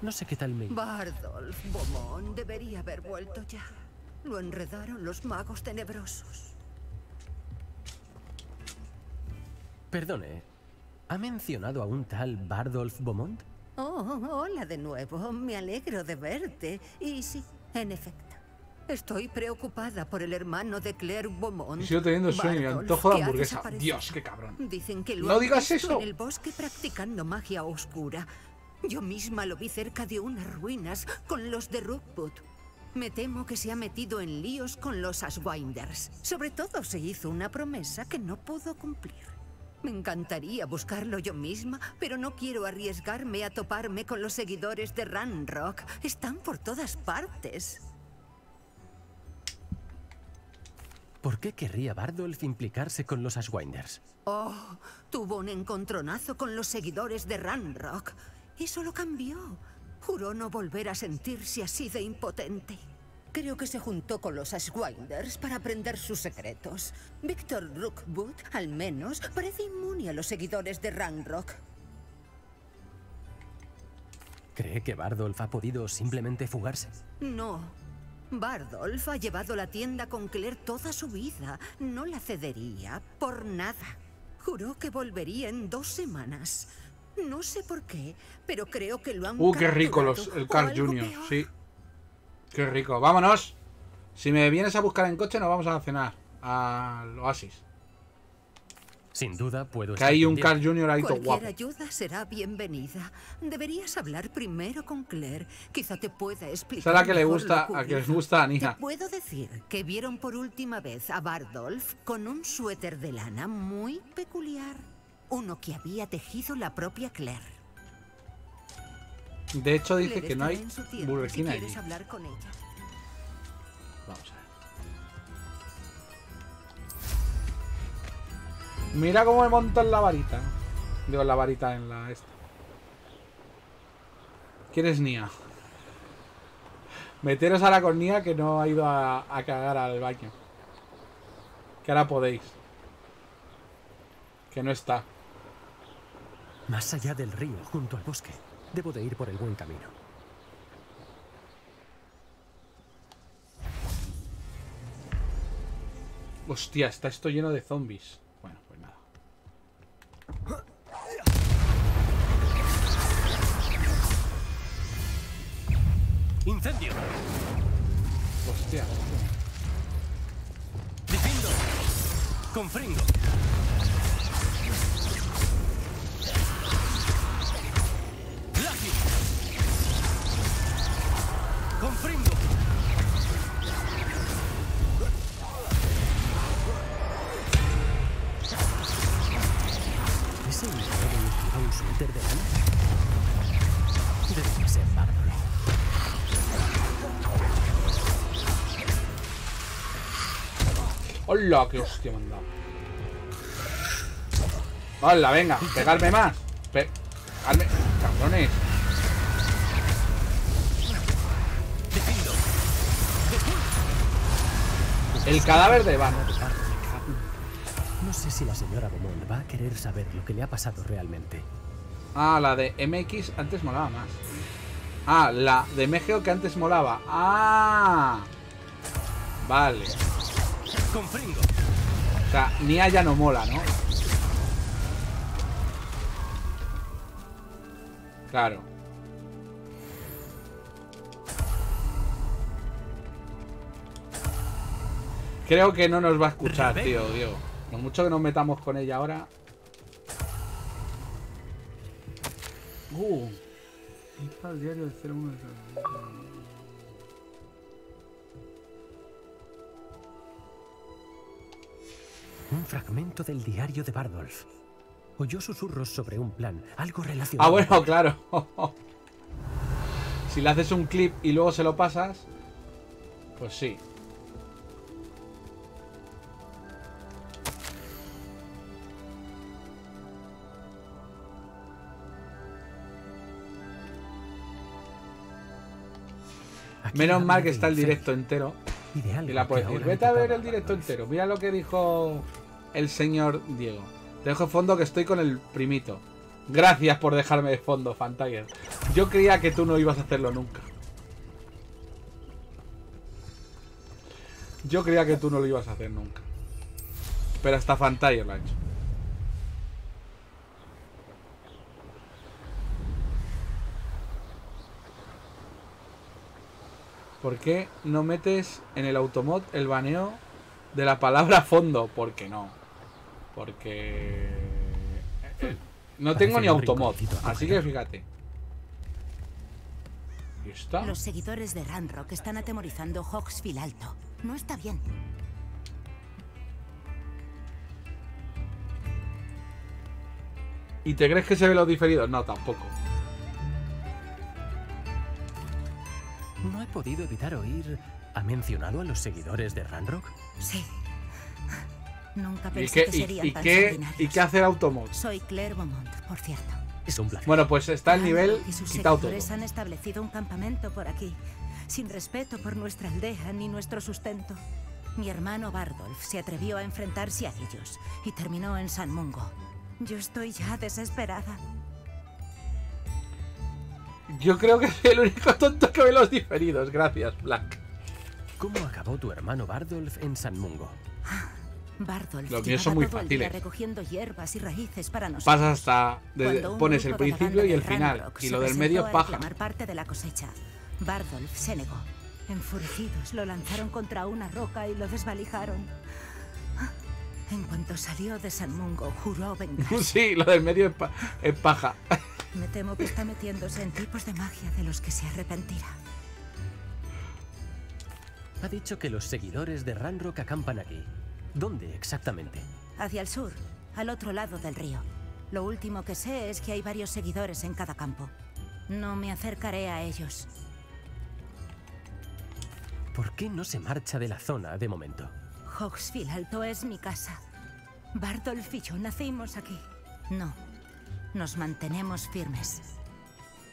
Speaker 3: No sé qué tal me...
Speaker 6: Bardolph Beaumont debería haber vuelto ya. Lo enredaron los magos tenebrosos.
Speaker 3: Perdone, ¿ha mencionado a un tal Bardolph Beaumont?
Speaker 6: Oh, hola de nuevo. Me alegro de verte. Y sí, en efecto. Estoy preocupada por el hermano de Claire Beaumont.
Speaker 1: Sigo teniendo sueño y antojo de hamburguesa. Dios, qué cabrón.
Speaker 6: Dicen que lo
Speaker 1: No digas eso.
Speaker 6: en el bosque practicando magia oscura. Yo misma lo vi cerca de unas ruinas con los de Rookwood. Me temo que se ha metido en líos con los Ashwinders. Sobre todo se hizo una promesa que no pudo cumplir. Me encantaría buscarlo yo misma, pero no quiero arriesgarme a toparme con los seguidores de Ranrock. Están por todas partes.
Speaker 3: ¿Por qué querría Bardolph implicarse con los Ashwinders?
Speaker 6: Oh, tuvo un encontronazo con los seguidores de Ranrock. Eso lo cambió. Juró no volver a sentirse así de impotente. Creo que se juntó con los Ashwinders para aprender sus secretos. Victor Rookwood, al menos, parece inmune a los seguidores de Ranrock.
Speaker 3: ¿Cree que Bardolph ha podido simplemente fugarse?
Speaker 6: No. Bardolph ha llevado la tienda con Claire toda su vida. No la cedería por nada. Juró que volvería en dos semanas. No sé por qué, pero creo que lo han
Speaker 1: Uh, qué rico los, el Carl Jr.
Speaker 6: peor.
Speaker 1: Sí. Qué rico. Vámonos. Si me vienes a buscar en coche, nos vamos a cenar al Oasis.
Speaker 3: Sin duda puedo
Speaker 1: Que hay un. Carl Jr. ahí todo
Speaker 6: Cualquier
Speaker 1: guapo.
Speaker 6: ayuda será bienvenida. Deberías hablar primero con Claire. Quizá te pueda explicar.
Speaker 1: Será que le gusta- a que les gusta a Nina.
Speaker 6: Te puedo decir que vieron por última vez a Bardolph con un suéter de lana muy peculiar. Uno que había tejido la propia Claire.
Speaker 1: De hecho, dice
Speaker 6: Le
Speaker 1: que no hay Burger
Speaker 6: si
Speaker 1: King allí.
Speaker 6: quieres hablar con ella.
Speaker 1: Vamos a ver. Mira cómo me montan la varita. Digo, la varita en la esta. ¿Quién es Nia? Meteros a la con Nia que no ha ido a, a cagar al baño. Que ahora podéis. Que no está.
Speaker 3: Más allá del río, junto al bosque. Debo de ir por el buen camino.
Speaker 1: Hostia, está esto lleno de zombies. Bueno, pues nada.
Speaker 3: ¡Incendio!
Speaker 1: Hostia.
Speaker 3: ¡Difindo! ¡Confringo! ¡Plagio! Ser.
Speaker 1: ¡Hola! ¡Qué hostia me han! ¡Hola! Venga, pegarme más. Pe pegarme. Cabrones. El cadáver de Van.
Speaker 3: No sé si la señora Beaumont va a querer saber lo que le ha pasado realmente.
Speaker 1: Ah, la de MX antes molaba más. Ah, la de México que antes molaba. Ah. Vale. O sea, Nia ya no mola, ¿no? Claro. Creo que no nos va a escuchar, tío, Diego. Lo mucho que nos metamos con ella ahora. Uh. Está el diario del 01 de-
Speaker 3: Un fragmento del diario de Bardolf. Oyó susurros sobre un plan, algo relacionado.
Speaker 1: Ah, bueno, claro. si le haces un clip y luego se lo pasas, pues sí. Menos mal que está el directo entero.
Speaker 3: Y de algo
Speaker 1: Y la puedes decir, vete a ver el directo entero. Mira lo que dijo el señor Diego. Te dejo de fondo que estoy con el primito. Gracias por dejarme de fondo, Fantiger. Yo creía que tú no ibas a hacerlo nunca. Yo creía que tú no lo ibas a hacer nunca. Pero hasta Fantiger lo ha hecho. ¿Por qué no metes en el automod el baneo de la palabra fondo? Porque no. Porque... eh, No
Speaker 3: Parece
Speaker 1: tengo ni automod. Así que fíjate. ¿Y está?
Speaker 8: Los seguidores de Ranrock están atemorizando Hawksville Alto. No está bien.
Speaker 1: ¿Y te crees que se ve los diferidos? No, tampoco.
Speaker 3: Podido evitar oír. ¿Ha mencionado a los seguidores de Ranrock?
Speaker 8: Sí. Nunca
Speaker 1: ¿Y
Speaker 8: pensé
Speaker 1: qué,
Speaker 8: que
Speaker 1: y-
Speaker 8: serían
Speaker 1: y
Speaker 8: tan
Speaker 1: qué. ¿Y qué hace el automod?
Speaker 8: Soy Claire Beaumont, por cierto.
Speaker 3: Es un placer.
Speaker 1: Bueno, pues está el nivel
Speaker 8: y sus
Speaker 1: quitado todo.
Speaker 8: seguidores han establecido un campamento por aquí, sin respeto por nuestra aldea ni nuestro sustento. Mi hermano Bardolf se atrevió a enfrentarse a ellos y terminó en San Mungo. Yo estoy ya desesperada.
Speaker 1: Yo creo que soy el único tonto que ve los diferidos. Gracias, Black.
Speaker 3: ¿Cómo acabó tu hermano Bardolf en San Mungo?
Speaker 8: Bardolf
Speaker 1: Los míos son muy fáciles.
Speaker 8: recogiendo hierbas y raíces para nosotros.
Speaker 1: Pasas hasta...
Speaker 8: un
Speaker 1: pones el
Speaker 8: de
Speaker 1: principio y el
Speaker 8: de
Speaker 1: final. Y lo del medio paja.
Speaker 8: parte de la cosecha. Bardolf se negó. Enfurecidos, lo lanzaron contra una roca y lo desvalijaron. En cuanto salió de San Mungo, juró vengarse.
Speaker 1: Sí, lo del medio es, pa- es paja.
Speaker 8: Me temo que está metiéndose en tipos de magia de los que se arrepentirá.
Speaker 3: Ha dicho que los seguidores de Ranrock acampan aquí. ¿Dónde exactamente?
Speaker 8: Hacia el sur, al otro lado del río. Lo último que sé es que hay varios seguidores en cada campo. No me acercaré a ellos.
Speaker 3: ¿Por qué no se marcha de la zona de momento?
Speaker 8: Hawksville Alto es mi casa. Bardolf y yo nacimos aquí. No, nos mantenemos firmes.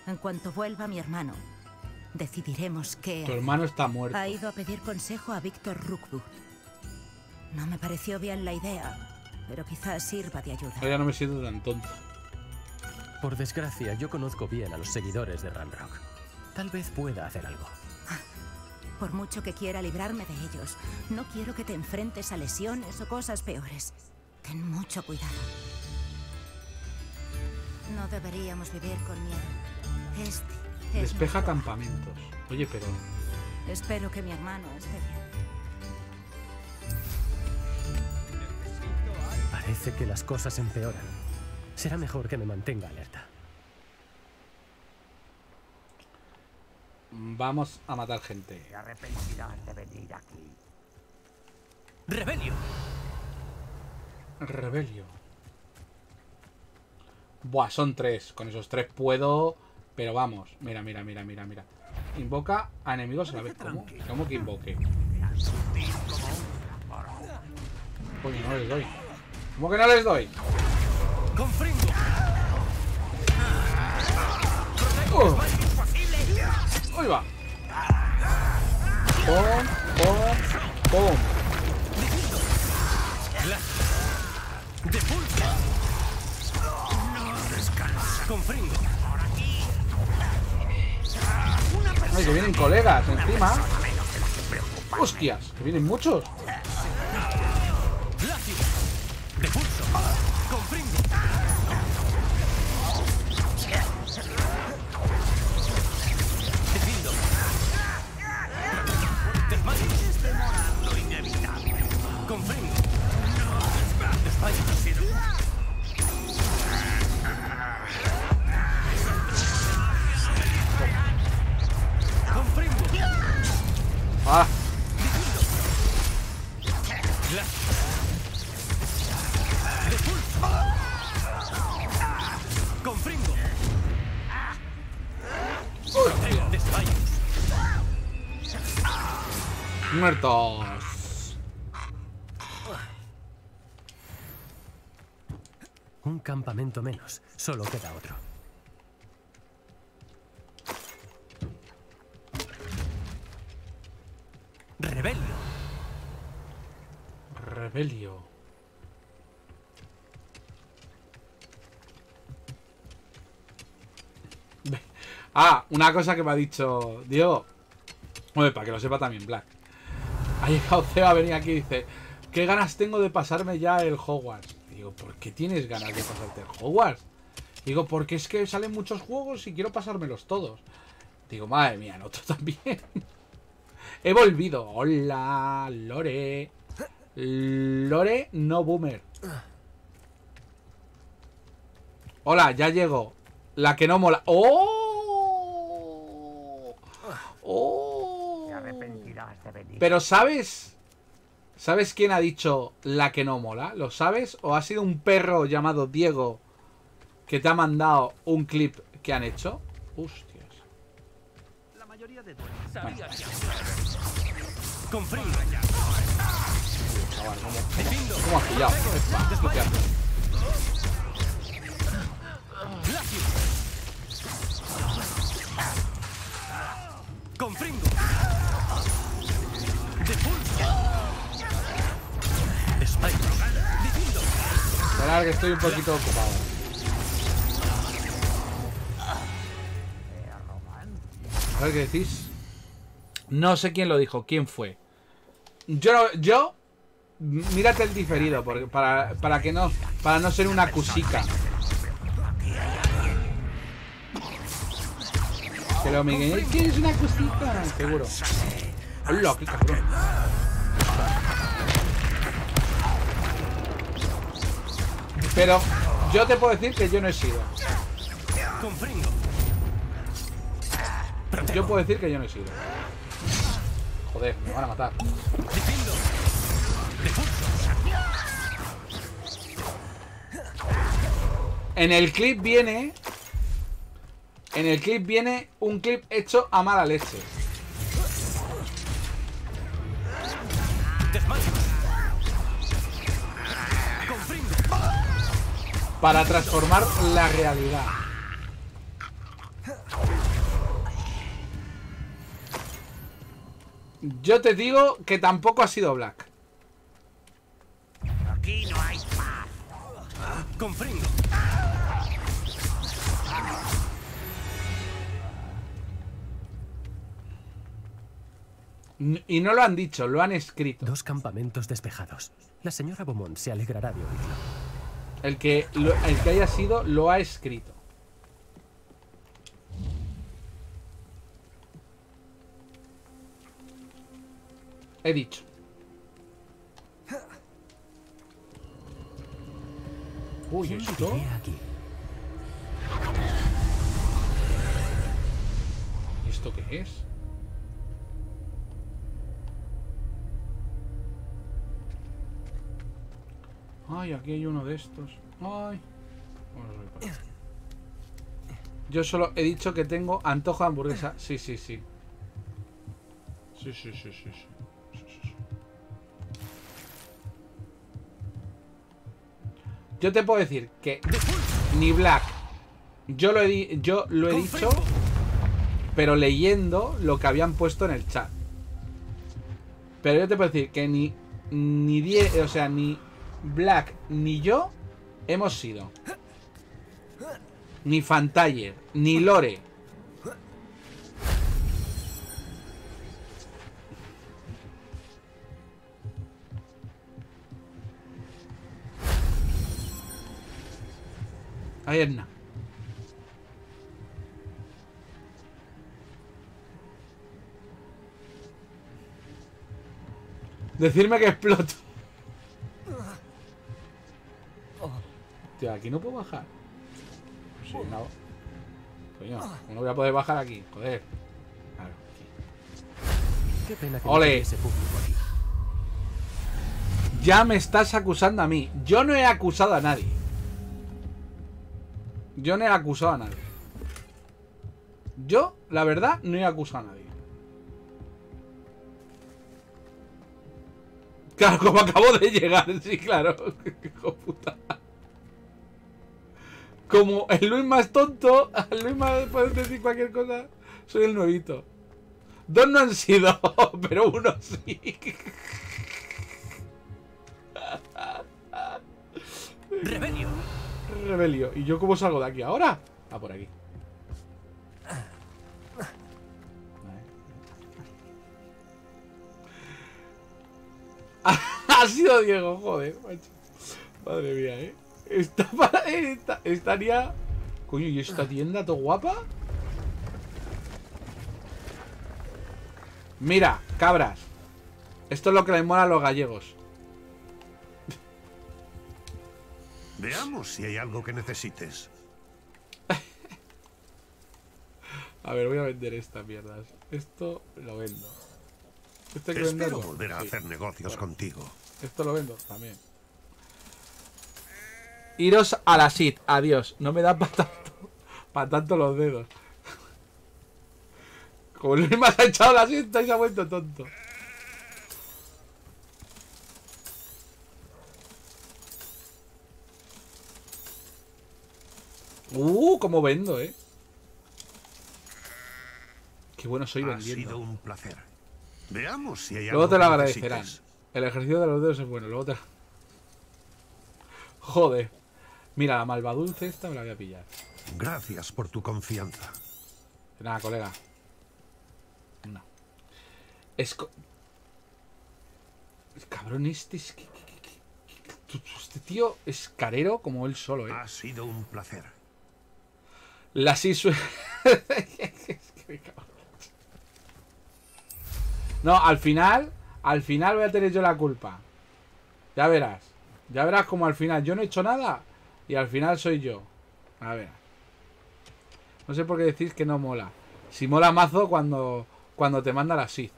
Speaker 8: En cuanto vuelva mi hermano, decidiremos qué
Speaker 1: Tu hermano está muerto.
Speaker 8: Ha ido a pedir consejo a Víctor Rookwood. No me pareció bien la idea, pero quizás sirva de ayuda.
Speaker 1: Ahora no me siento tan tonto.
Speaker 3: Por desgracia, yo conozco bien a los seguidores de Ranrock. Tal vez pueda hacer algo.
Speaker 8: Por mucho que quiera librarme de ellos, no quiero que te enfrentes a lesiones o cosas peores. Ten mucho cuidado. No deberíamos vivir con miedo. Este es
Speaker 1: Despeja
Speaker 8: nuestro-
Speaker 1: campamentos. Oye, pero...
Speaker 8: Espero que mi hermano esté bien.
Speaker 3: Parece que las cosas empeoran. Será mejor que me mantenga alerta.
Speaker 1: Vamos a matar gente.
Speaker 9: Te arrepentirás de venir aquí.
Speaker 3: ¡Rebelio!
Speaker 1: Rebelio. Buah, son tres. Con esos tres puedo... Pero vamos. Mira, mira, mira, mira, mira. Invoca a enemigos a la vez. ¿Cómo? ¿Cómo que invoque? Coño, no les doy. ¿Cómo que no les doy? ¡Uh! ¡Uy va! ¡Pum! ¡Pum! ¡Pum!
Speaker 3: De pulso. Confringo.
Speaker 1: ¡Ay, que vienen colegas encima! ¡Hostias! ¡Que vienen muchos! ¡Muertos!
Speaker 3: Un campamento menos. Solo queda otro. Rebelio.
Speaker 1: Rebelio. Ah, una cosa que me ha dicho. Oye, para que lo sepa también Black. Ha llegado Ceba a venir aquí y dice: ¿Qué ganas tengo de pasarme ya el Hogwarts? Digo, ¿por qué tienes ganas de pasarte el Hogwarts? Digo, porque es que salen muchos juegos y quiero pasármelos todos. Digo, madre mía, nosotros también. He volvido. Hola, Lore. Lore no boomer. Hola, ya llego. La que no mola. ¡Oh! ¡Oh!
Speaker 9: Arrepentirás de venir.
Speaker 1: Pero ¿sabes? ¿Sabes quién ha dicho la que no mola? ¿Lo sabes? ¿O ha sido un perro llamado Diego que te ha mandado un clip que han hecho? Hostias.
Speaker 3: La mayoría de que Confringo.
Speaker 1: Chaval, ¿cómo, has pillado? Epa, ¿tú Esperar que estoy un poquito ocupado. A ver qué decís. No sé quién lo dijo, quién fue. Yo, yo, mírate el diferido, porque para, para que no, para no ser una cusica. Que lo Miguel, ¿qué es una cusica? Seguro. Hola, qué cabrón. Pero yo te puedo decir que yo no he sido. Yo puedo decir que yo no he sido. Joder, me van a matar. En el clip viene. En el clip viene un clip hecho a mala leche. Para transformar la realidad. Yo te digo que tampoco ha sido Black.
Speaker 9: Aquí no hay paz.
Speaker 3: Confringo.
Speaker 1: N- Y no lo han dicho, lo han escrito.
Speaker 3: Dos campamentos despejados. La señora Beaumont se alegrará de oírlo.
Speaker 1: El que, lo- el que haya sido, lo ha escrito. He dicho. Uy,
Speaker 3: ¿Quién
Speaker 1: esto. ¿Y esto qué es? Ay, aquí hay uno de estos. Ay. Yo solo he dicho que tengo antojo de hamburguesa. Sí, sí, sí. Sí, sí, sí, sí, sí. Yo te puedo decir que ni Black. Yo lo he, yo lo he dicho, pero leyendo lo que habían puesto en el chat. Pero yo te puedo decir que ni ni die- o sea, ni Black ni yo hemos sido ni Fantayer, ni Lore. Ahí. Decirme que exploto. Tío, aquí no puedo bajar. Sí, no. Coño, no voy a poder bajar aquí, joder. Claro, aquí.
Speaker 3: Qué pena que
Speaker 1: Ole.
Speaker 3: no tuviese público aquí.
Speaker 1: Ya me estás acusando a mí. Yo no he acusado a nadie. Yo no he acusado a nadie. Yo, la verdad, no he acusado a nadie. Claro, como acabo de llegar, sí, claro. Hijo puta. Como el Luis más tonto, al Luis más puedes decir cualquier cosa, soy el nuevito. Dos no han sido, pero uno sí.
Speaker 3: ¡Rebelio!
Speaker 1: Rebelio. ¿Y yo cómo salgo de aquí ahora? Ah, por aquí. ha sido Diego, joder, macho. Madre mía, eh. Está para. esta- estaría. Coño, ¿y esta tienda todo guapa? Mira, cabras. Esto es lo que les mola a los gallegos.
Speaker 10: Veamos si hay algo que necesites.
Speaker 1: A ver, voy a vender estas mierdas. Esto lo vendo. Hay que
Speaker 10: Espero volver a
Speaker 1: Sí.
Speaker 10: hacer negocios contigo.
Speaker 1: Esto lo vendo también. Iros a la SIT. Adiós. No me da para tanto. Para tanto los dedos. Como Luis me ha echado la SIT y se ha vuelto tonto. Uh, cómo vendo, eh. Qué bueno soy
Speaker 10: Ha
Speaker 1: vendiendo.
Speaker 10: sido un placer. Veamos si hay
Speaker 1: Luego te lo agradecerán. El ejercicio de los dedos es bueno. Luego te... Joder. Mira, la malvadulce esta me la voy a pillar.
Speaker 10: Gracias por tu confianza.
Speaker 1: Nada, colega. No. Es... El cabrón este es que... Este tío es carero como él solo, eh.
Speaker 10: Ha sido un placer.
Speaker 1: La sisu... Es que leche. No, al final, al final voy a tener yo la culpa. Ya verás. Ya verás como al final yo no he hecho nada y al final soy yo. A ver. No sé por qué decís que no mola. Si mola mazo cuando cuando te manda la SID.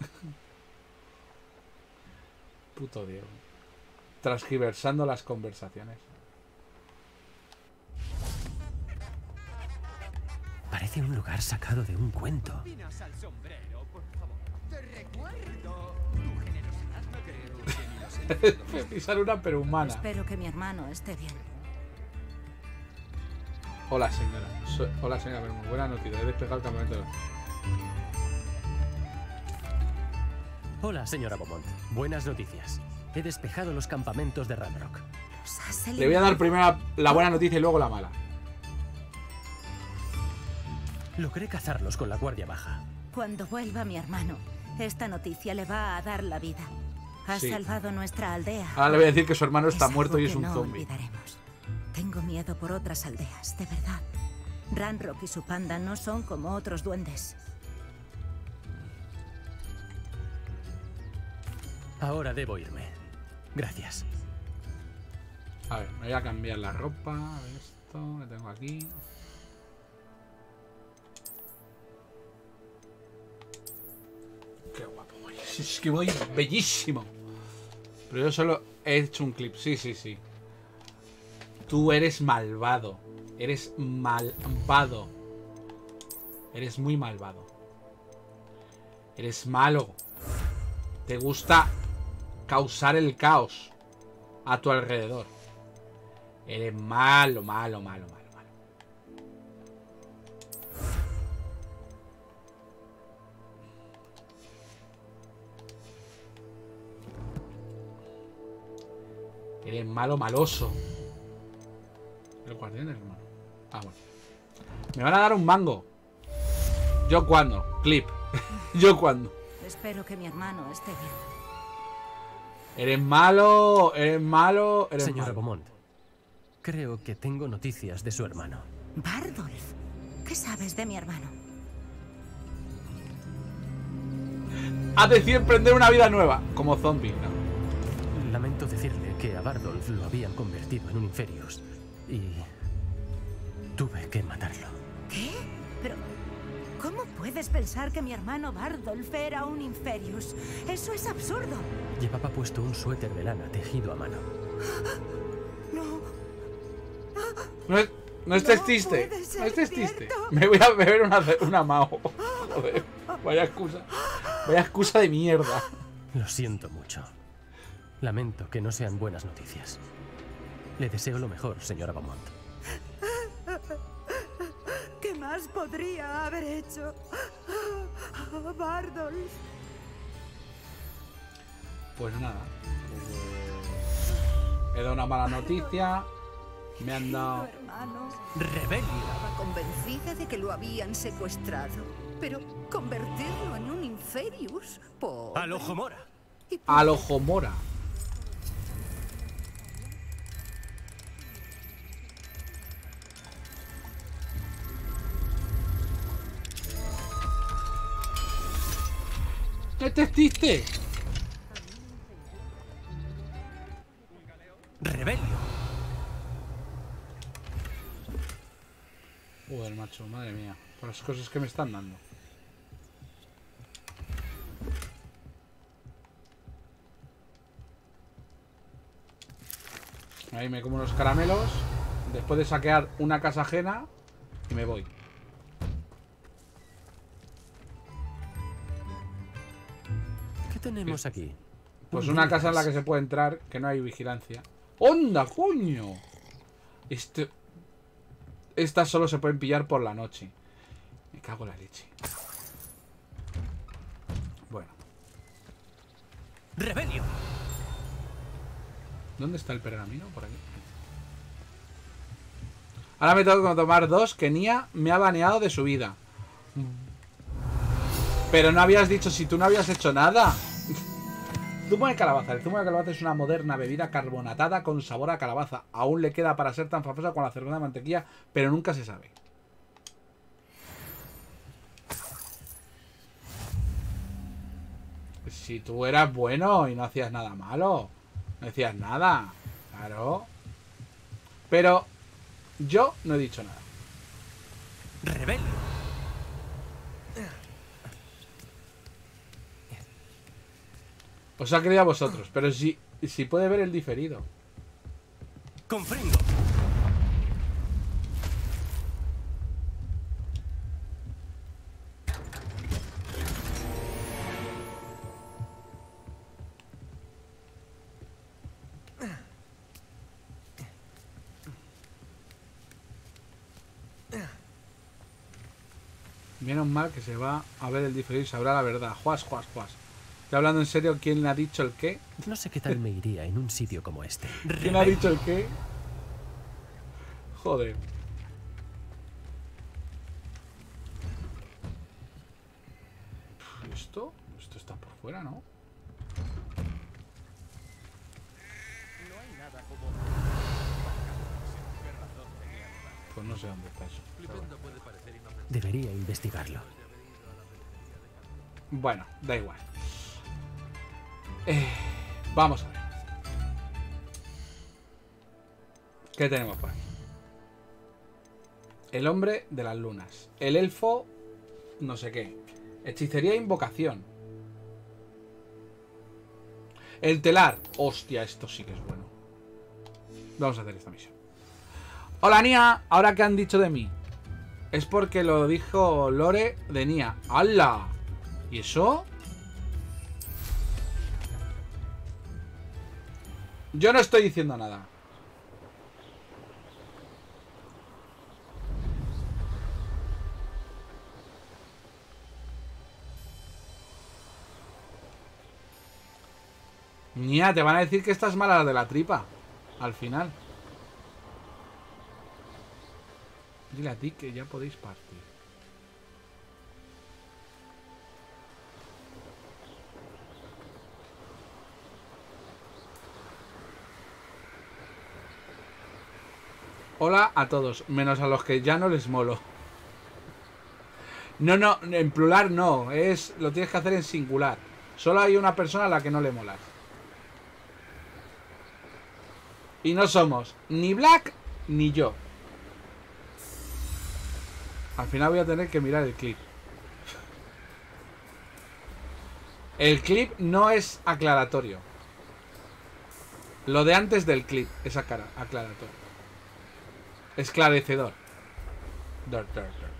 Speaker 1: Puto Diego. Transgiversando las conversaciones.
Speaker 3: Parece un lugar sacado de un cuento.
Speaker 11: al sombrero, por favor. Te recuerdo. Tu generosidad no creo que ni los
Speaker 1: una pero humana.
Speaker 8: Espero que mi hermano esté bien.
Speaker 1: Hola señora. Soy- hola señora Vermo. Buenas noticias. He despejado el campamento. de-
Speaker 3: Hola, señora Beaumont. Buenas noticias. He despejado los campamentos de
Speaker 8: has
Speaker 1: Le voy a dar primero la buena noticia y luego la mala.
Speaker 3: Logré cazarlos con la guardia baja.
Speaker 8: Cuando vuelva mi hermano, esta noticia le va a dar la vida. Has
Speaker 1: Sí.
Speaker 8: salvado nuestra aldea.
Speaker 1: Ahora le voy a decir que su hermano está
Speaker 8: Es
Speaker 1: muerto y es un
Speaker 8: no
Speaker 1: zombie.
Speaker 8: olvidaremos. Tengo miedo por otras aldeas, de verdad. Ranrock y su panda no son como otros duendes.
Speaker 3: Ahora debo irme. Gracias.
Speaker 1: A ver, me voy a cambiar la ropa. A ver esto que tengo aquí. Qué guapo voy. Es que voy bellísimo. Pero yo solo he hecho un clip. Sí, sí, sí. Tú eres malvado. Eres malvado. Eres muy malvado. Eres malo. Te gusta causar el caos a tu alrededor. Eres malo, malo, malo, malo, malo. Eres malo, maloso. El guardián, hermano. Ah, bueno. Me van a dar un mango. ¿Yo cuándo? Clip. ¿Yo cuándo?
Speaker 8: Espero que mi hermano esté bien.
Speaker 1: Eres malo, eres malo, eres
Speaker 3: Señora
Speaker 1: malo.
Speaker 3: Beaumont, creo que tengo noticias de su hermano.
Speaker 8: Bardolf, ¿qué sabes de mi hermano?
Speaker 1: Ha decidido emprender una vida nueva, como zombie. ¿no?
Speaker 3: Lamento decirle que a Bardolf lo habían convertido en un Inferius y tuve que matarlo.
Speaker 8: ¿Qué? Pero, ¿cómo puedes pensar que mi hermano Bardolf era un Inferius? Eso es absurdo.
Speaker 3: Llevaba puesto un suéter de lana tejido a mano.
Speaker 8: No.
Speaker 1: No, es- no estés triste.
Speaker 8: ser
Speaker 1: No estés triste. Me voy a beber una, una mao. Joder. Vaya excusa. Vaya excusa de mierda.
Speaker 3: Lo siento mucho. Lamento que no sean buenas noticias. Le deseo lo mejor, señora Beaumont.
Speaker 12: ¿Qué más podría haber hecho? Bardolf.
Speaker 1: Pues nada. He dado una mala noticia. Me han dado.
Speaker 3: ¡Rebelio!
Speaker 6: Estaba convencida de que lo habían secuestrado. Pero convertirlo en un Inferius, por...
Speaker 3: ¡Al ojo mora!
Speaker 1: Al ojo mora. ¿Qué te triste?
Speaker 3: ¡Rebelio!
Speaker 1: Joder, macho, madre mía. Por las cosas que me están dando. Ahí me como unos caramelos. Después de saquear una casa ajena. Y me voy.
Speaker 3: Tenemos aquí?
Speaker 1: Pues
Speaker 3: Un
Speaker 1: una casa en la que se puede entrar, que no hay vigilancia. ¡Onda, coño! Este... Estas solo se pueden pillar por la noche. Me cago en la leche. Bueno,
Speaker 3: ¡Rebelio!
Speaker 1: ¿dónde está el pergamino? Por aquí. Ahora me tengo que tomar dos que Nia me ha baneado de su vida. Pero no habías dicho si tú no habías hecho nada. Zumo de calabaza. El zumo de calabaza es una moderna bebida carbonatada con sabor a calabaza. Aún le queda para ser tan famosa con la cerveza de mantequilla, pero nunca se sabe. Si tú eras bueno y no hacías nada malo. No decías nada. Claro. Pero yo no he dicho nada.
Speaker 3: ¡Rebelio!
Speaker 1: Os ha creído a vosotros, pero si, si puede ver el diferido.
Speaker 3: ¡Confringo!
Speaker 1: Menos mal que se va a ver el diferido y sabrá la verdad. Juas, juas, juas. Y hablando en serio, ¿quién le ha dicho el qué?
Speaker 3: No sé qué tal me iría en un sitio como este.
Speaker 1: ¿Quién ha dicho el qué? Joder. ¿Esto? Esto está por fuera, ¿no? Pues no sé dónde está eso.
Speaker 3: Debería investigarlo.
Speaker 1: Bueno, da igual. Eh, vamos a ver. ¿Qué tenemos por aquí? El hombre de las lunas. El elfo... No sé qué. Hechicería e invocación. El telar. Hostia, esto sí que es bueno. Vamos a hacer esta misión. Hola, Nia. Ahora que han dicho de mí. Es porque lo dijo Lore de Nia. ¡Hala! ¿Y eso? Yo no estoy diciendo nada. Nia, te van a decir que estás mala de la tripa. Al final. Dile a ti que ya podéis partir. Hola a todos, menos a los que ya no les molo. No, no, en plural no, es lo tienes que hacer en singular. Solo hay una persona a la que no le molas. Y no somos ni Black ni yo. Al final voy a tener que mirar el clip. El clip no es aclaratorio. Lo de antes del clip es aclara- aclaratorio. Esclarecedor. Dor, dor, dor.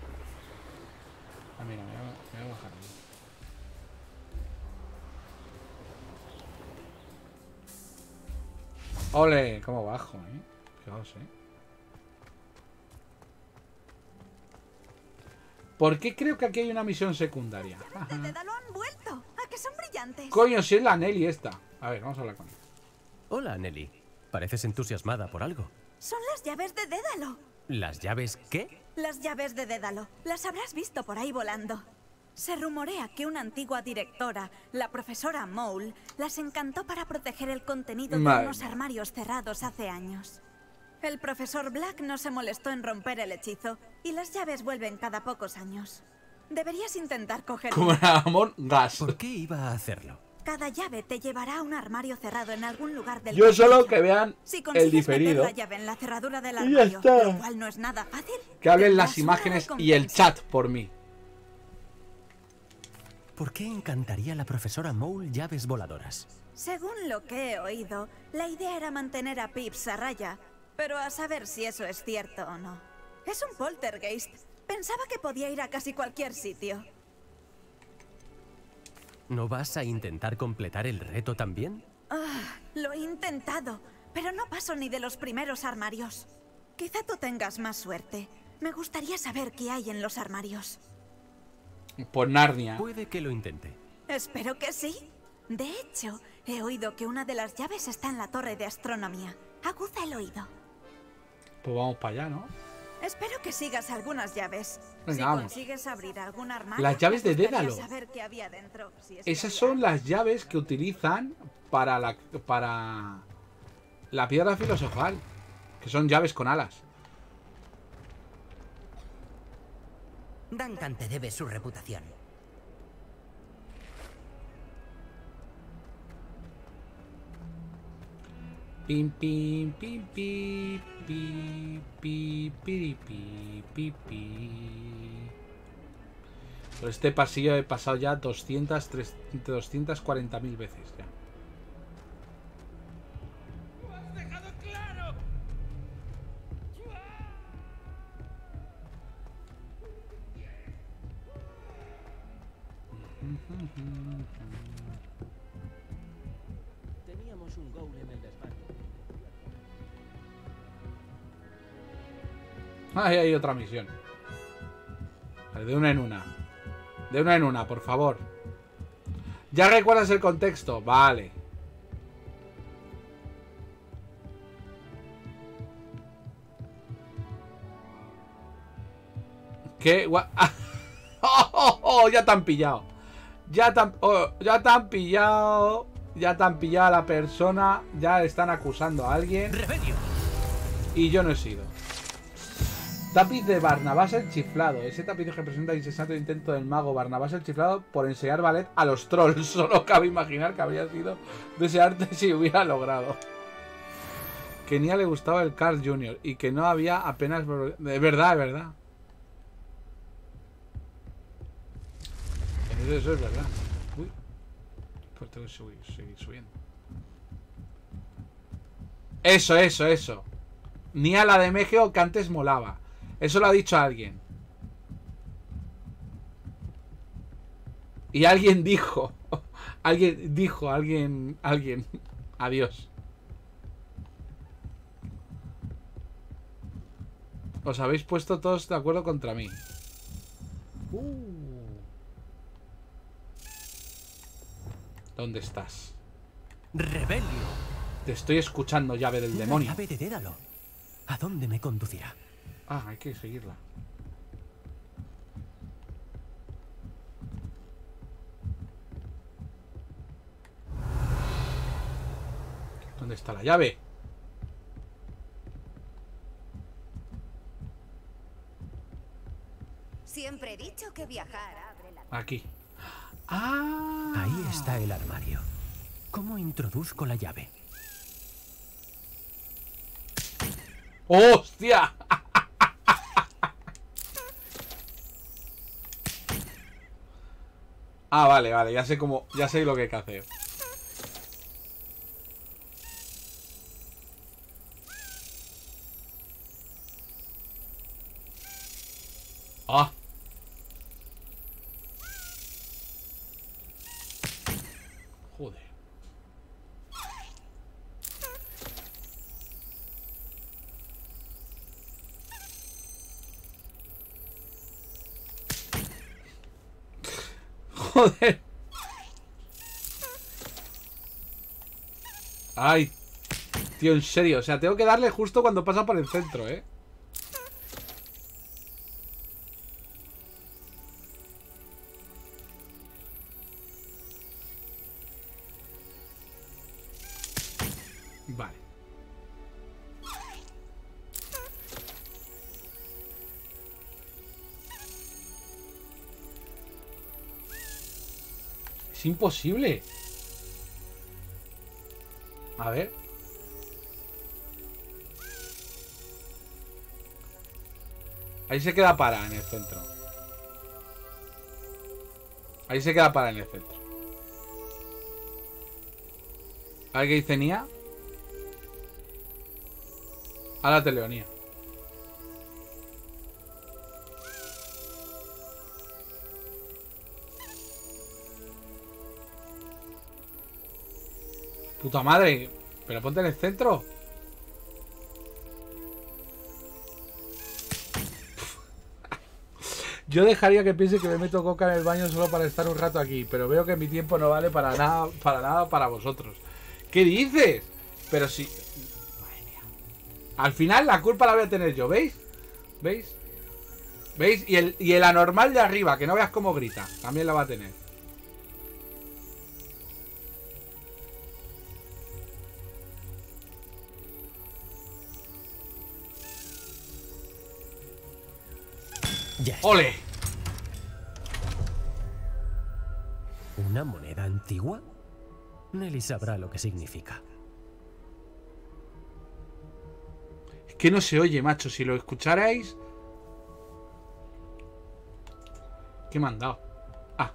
Speaker 1: Ah, mira, me voy a, me voy a bajar. aquí. Ole, cómo bajo, eh. Fijaos, eh. ¿Por qué creo que aquí hay una misión secundaria?
Speaker 12: De han vuelto. ¿A que son brillantes?
Speaker 1: Coño, si es la Nelly esta. A ver, vamos a hablar con ella.
Speaker 3: Hola, Nelly. Pareces entusiasmada por algo.
Speaker 12: Son las llaves de Dédalo.
Speaker 3: ¿Las llaves qué?
Speaker 12: Las llaves de Dédalo. Las habrás visto por ahí volando. Se rumorea que una antigua directora, la profesora Mole, las encantó para proteger el contenido de unos armarios cerrados hace años. El profesor Black no se molestó en romper el hechizo y las llaves vuelven cada pocos años. Deberías intentar coger
Speaker 1: Como amor gas.
Speaker 3: ¿Por qué iba a hacerlo?
Speaker 12: Cada llave te llevará a un armario cerrado en algún lugar del
Speaker 1: Yo solo que vean
Speaker 12: Si
Speaker 1: el diferido.
Speaker 12: meter la llave en la cerradura del
Speaker 1: Y ya está.
Speaker 12: lo cual no es nada fácil,
Speaker 1: Que hablen las imágenes y el chat por mí.
Speaker 3: ¿Por qué encantaría la profesora Mole llaves voladoras?
Speaker 12: Según lo que he oído, la idea era mantener a Pips a raya, pero a saber si eso es cierto o no. Es un poltergeist. Pensaba que podía ir a casi cualquier sitio.
Speaker 3: ¿No vas a intentar completar el reto también?
Speaker 12: Ah, lo he intentado, pero no paso ni de los primeros armarios. Quizá tú tengas más suerte. Me gustaría saber qué hay en los armarios.
Speaker 1: Por Narnia.
Speaker 3: Puede que lo intente.
Speaker 12: Espero que sí. De hecho, he oído que una de las llaves está en la torre de astronomía. Aguza el oído.
Speaker 1: Pues vamos para allá, ¿no?
Speaker 12: Espero que sigas algunas llaves.
Speaker 1: Venga,
Speaker 12: si
Speaker 1: vamos.
Speaker 12: consigues abrir algún armario,
Speaker 1: Las llaves de Dédalo.
Speaker 12: saber qué había dentro, si es que
Speaker 1: Esas
Speaker 12: había
Speaker 1: son las llaves que utilizan para la para la piedra filosofal, que son llaves con alas.
Speaker 2: Duncan te debe su reputación.
Speaker 1: Pim pim pim pim pim pim piri, pi, pi, pi. Por este pasillo he pasado ya 200, 300, 240 mil veces ya. Ahí hay otra misión. Vale, de una en una. De una en una, por favor. ¿Ya recuerdas el contexto? Vale. ¿Qué? Gua- ¡Oh, oh, oh! Ya te han pillado. Ya te han, oh, ya te han pillado. Ya te han pillado a la persona. Ya están acusando a alguien. Y yo no he sido. Tapiz de Barnabás el chiflado. Ese tapiz representa el incesante intento del mago Barnabás el chiflado por enseñar ballet a los trolls. Solo cabe imaginar que habría sido de ese arte si hubiera logrado. Que ni a le gustaba el Carl Jr. y que no había apenas... De verdad, de verdad. Eso es verdad. Uy. Pues tengo que subir, seguir subiendo. Eso, eso, eso. Ni a la de México que antes molaba. Eso lo ha dicho alguien. Y alguien dijo. Alguien dijo, alguien. Alguien. Adiós. Os habéis puesto todos de acuerdo contra mí. Uh. ¿Dónde estás?
Speaker 3: ¡Rebelio!
Speaker 1: Te estoy escuchando, llave del
Speaker 3: Una
Speaker 1: demonio.
Speaker 3: llave de Dédalo. ¿A dónde me conducirá?
Speaker 1: Ah, hay que seguirla. ¿Dónde está la llave?
Speaker 13: Siempre he dicho que viajar abre la...
Speaker 1: Aquí. Ah.
Speaker 3: Ahí está el armario. ¿Cómo introduzco la llave?
Speaker 1: ¡Hostia! Ah, vale, vale, ya sé cómo, ya sé lo que hay que hacer. Ah. Joder. Joder. Ay. Tío, en serio. O sea, tengo que darle justo cuando pasa por el centro, ¿eh? Imposible. A ver. Ahí se queda para en el centro. Ahí se queda para en el centro. A ver qué dice Nia. A la teleonía. Puta madre. Pero ponte en el centro. Yo dejaría que piense que me meto coca en el baño solo para estar un rato aquí, pero veo que mi tiempo no vale para nada, para nada para vosotros. ¿Qué dices? Pero si... Al final la culpa la voy a tener yo, ¿veis? ¿Veis? ¿Veis? Y el, y el anormal de arriba, que no veas cómo grita, también la va a tener.
Speaker 3: Ya está.
Speaker 1: ¡Ole!
Speaker 3: ¿Una moneda antigua? Nelly sabrá lo que significa.
Speaker 1: Es que no se oye, macho. Si lo escucharais... ¿Qué me han dado? Ah,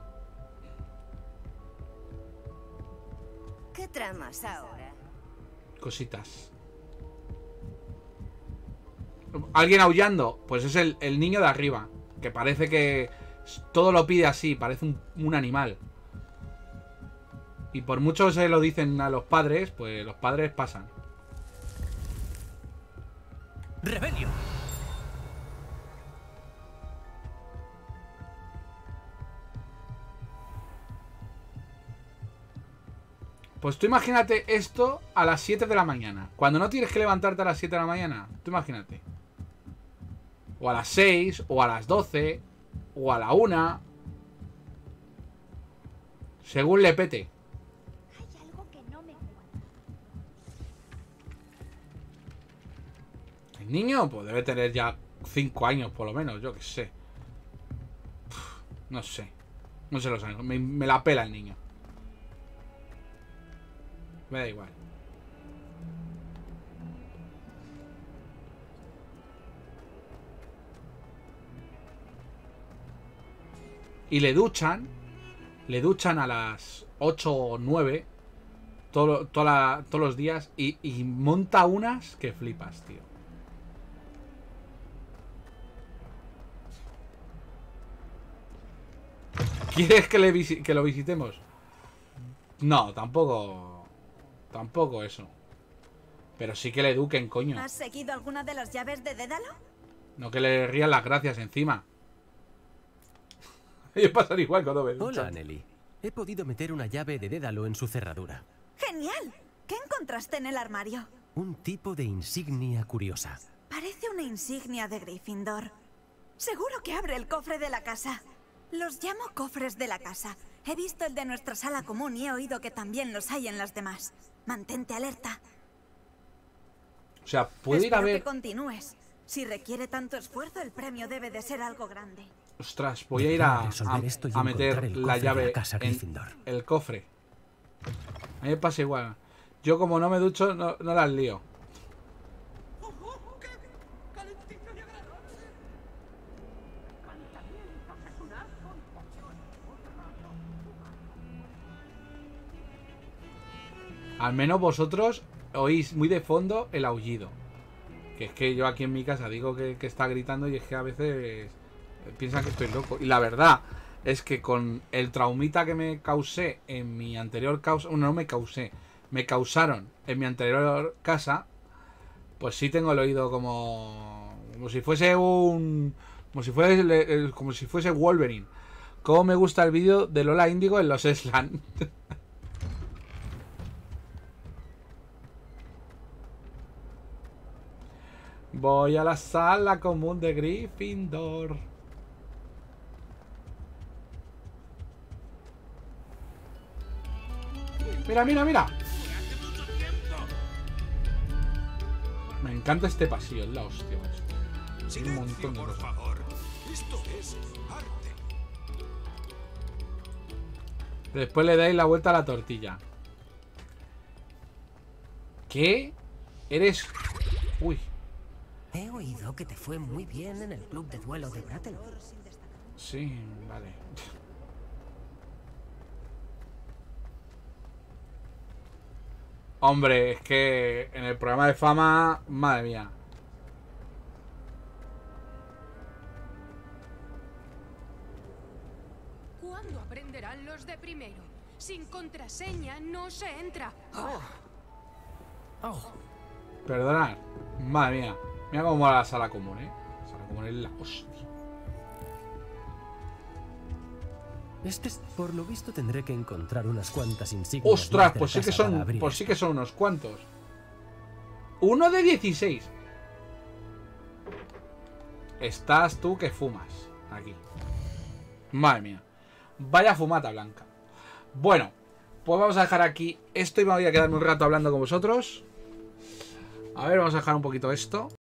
Speaker 13: ¿Qué tramas ahora?
Speaker 1: cositas. ¿Alguien aullando? Pues es el, el niño de arriba. Que parece que todo lo pide así. Parece un, un animal. Y por mucho se lo dicen a los padres, pues los padres pasan.
Speaker 3: ¡Rebelio!
Speaker 1: Pues tú imagínate esto a las 7 de la mañana. Cuando no tienes que levantarte a las 7 de la mañana. Tú imagínate. O a las 6, o a las 12, o a la 1. Según le pete.
Speaker 13: Que.
Speaker 1: El niño, pues debe tener ya 5 años por lo menos, yo qué sé. Uf, No sé. No sé los años. Me, me la pela el niño. Me da igual. Y le duchan, le duchan a las 8 o 9 todos los días y, monta unas que flipas, tío. ¿Quieres que, le que lo visitemos? No, tampoco... Tampoco eso. Pero sí que le eduquen, coño.
Speaker 12: ¿Has seguido alguna de las llaves de Dédalo?
Speaker 1: No que le rían las gracias encima. Ellos pasan igual cuando me
Speaker 3: Hola, Nelly. He podido meter una llave de Dédalo en su cerradura.
Speaker 12: ¡Genial! ¿Qué encontraste en el armario?
Speaker 3: Un tipo de insignia curiosa.
Speaker 12: Parece una insignia de Gryffindor. Seguro que abre el cofre de la casa. Los llamo cofres de la casa. He visto el de nuestra sala común y he oído que también los hay en las demás. Mantente alerta.
Speaker 1: O sea, puede ir a
Speaker 12: Espero
Speaker 1: ver.
Speaker 12: que continúes. Si requiere tanto esfuerzo, el premio debe de ser algo grande.
Speaker 1: Ostras, voy a ir a, a- meter
Speaker 3: el
Speaker 1: la llave
Speaker 3: la casa
Speaker 1: en el cofre. A mí me pasa igual. Yo como no me ducho, no, no las lío. Al menos vosotros oís muy de fondo el aullido. Que es que yo aquí en mi casa digo que, que está gritando y es que a veces piensan que estoy loco. Y la verdad es que con el traumita que me causé en mi anterior causa, no me causé, me causaron en mi anterior casa, pues sí tengo el oído como como si fuese un como si fuese como si fuese Wolverine. Cómo me gusta el vídeo de Lola Índigo en los Slan. Voy a la sala común de Gryffindor. Mira, mira, mira. Me encanta este pasillo, es la hostia. macho. Hay un montón de
Speaker 10: por
Speaker 1: cosas.
Speaker 10: favor. Esto es arte.
Speaker 1: Después le dais la vuelta a la tortilla. ¿Qué? Eres... Uy.
Speaker 6: He oído que te fue muy bien en el club de duelo de Brattle.
Speaker 1: Sí, vale. Hombre, es que en el programa de fama, madre mía.
Speaker 14: ¿Cuándo aprenderán los de primero? Sin contraseña no se entra.
Speaker 1: Perdonad. Madre mía. Mira cómo mola la sala común, eh. La sala común es la hostia.
Speaker 3: Este es- por lo visto tendré que encontrar unas cuantas insignias.
Speaker 1: Ostras, pues sí que son. Pues sí que son unos cuantos. Uno de 16. Estás tú que fumas. Aquí. Madre mía. Vaya fumata blanca. Bueno, pues vamos a dejar aquí esto y me voy a quedarme un rato hablando con vosotros. A ver, vamos a dejar un poquito esto.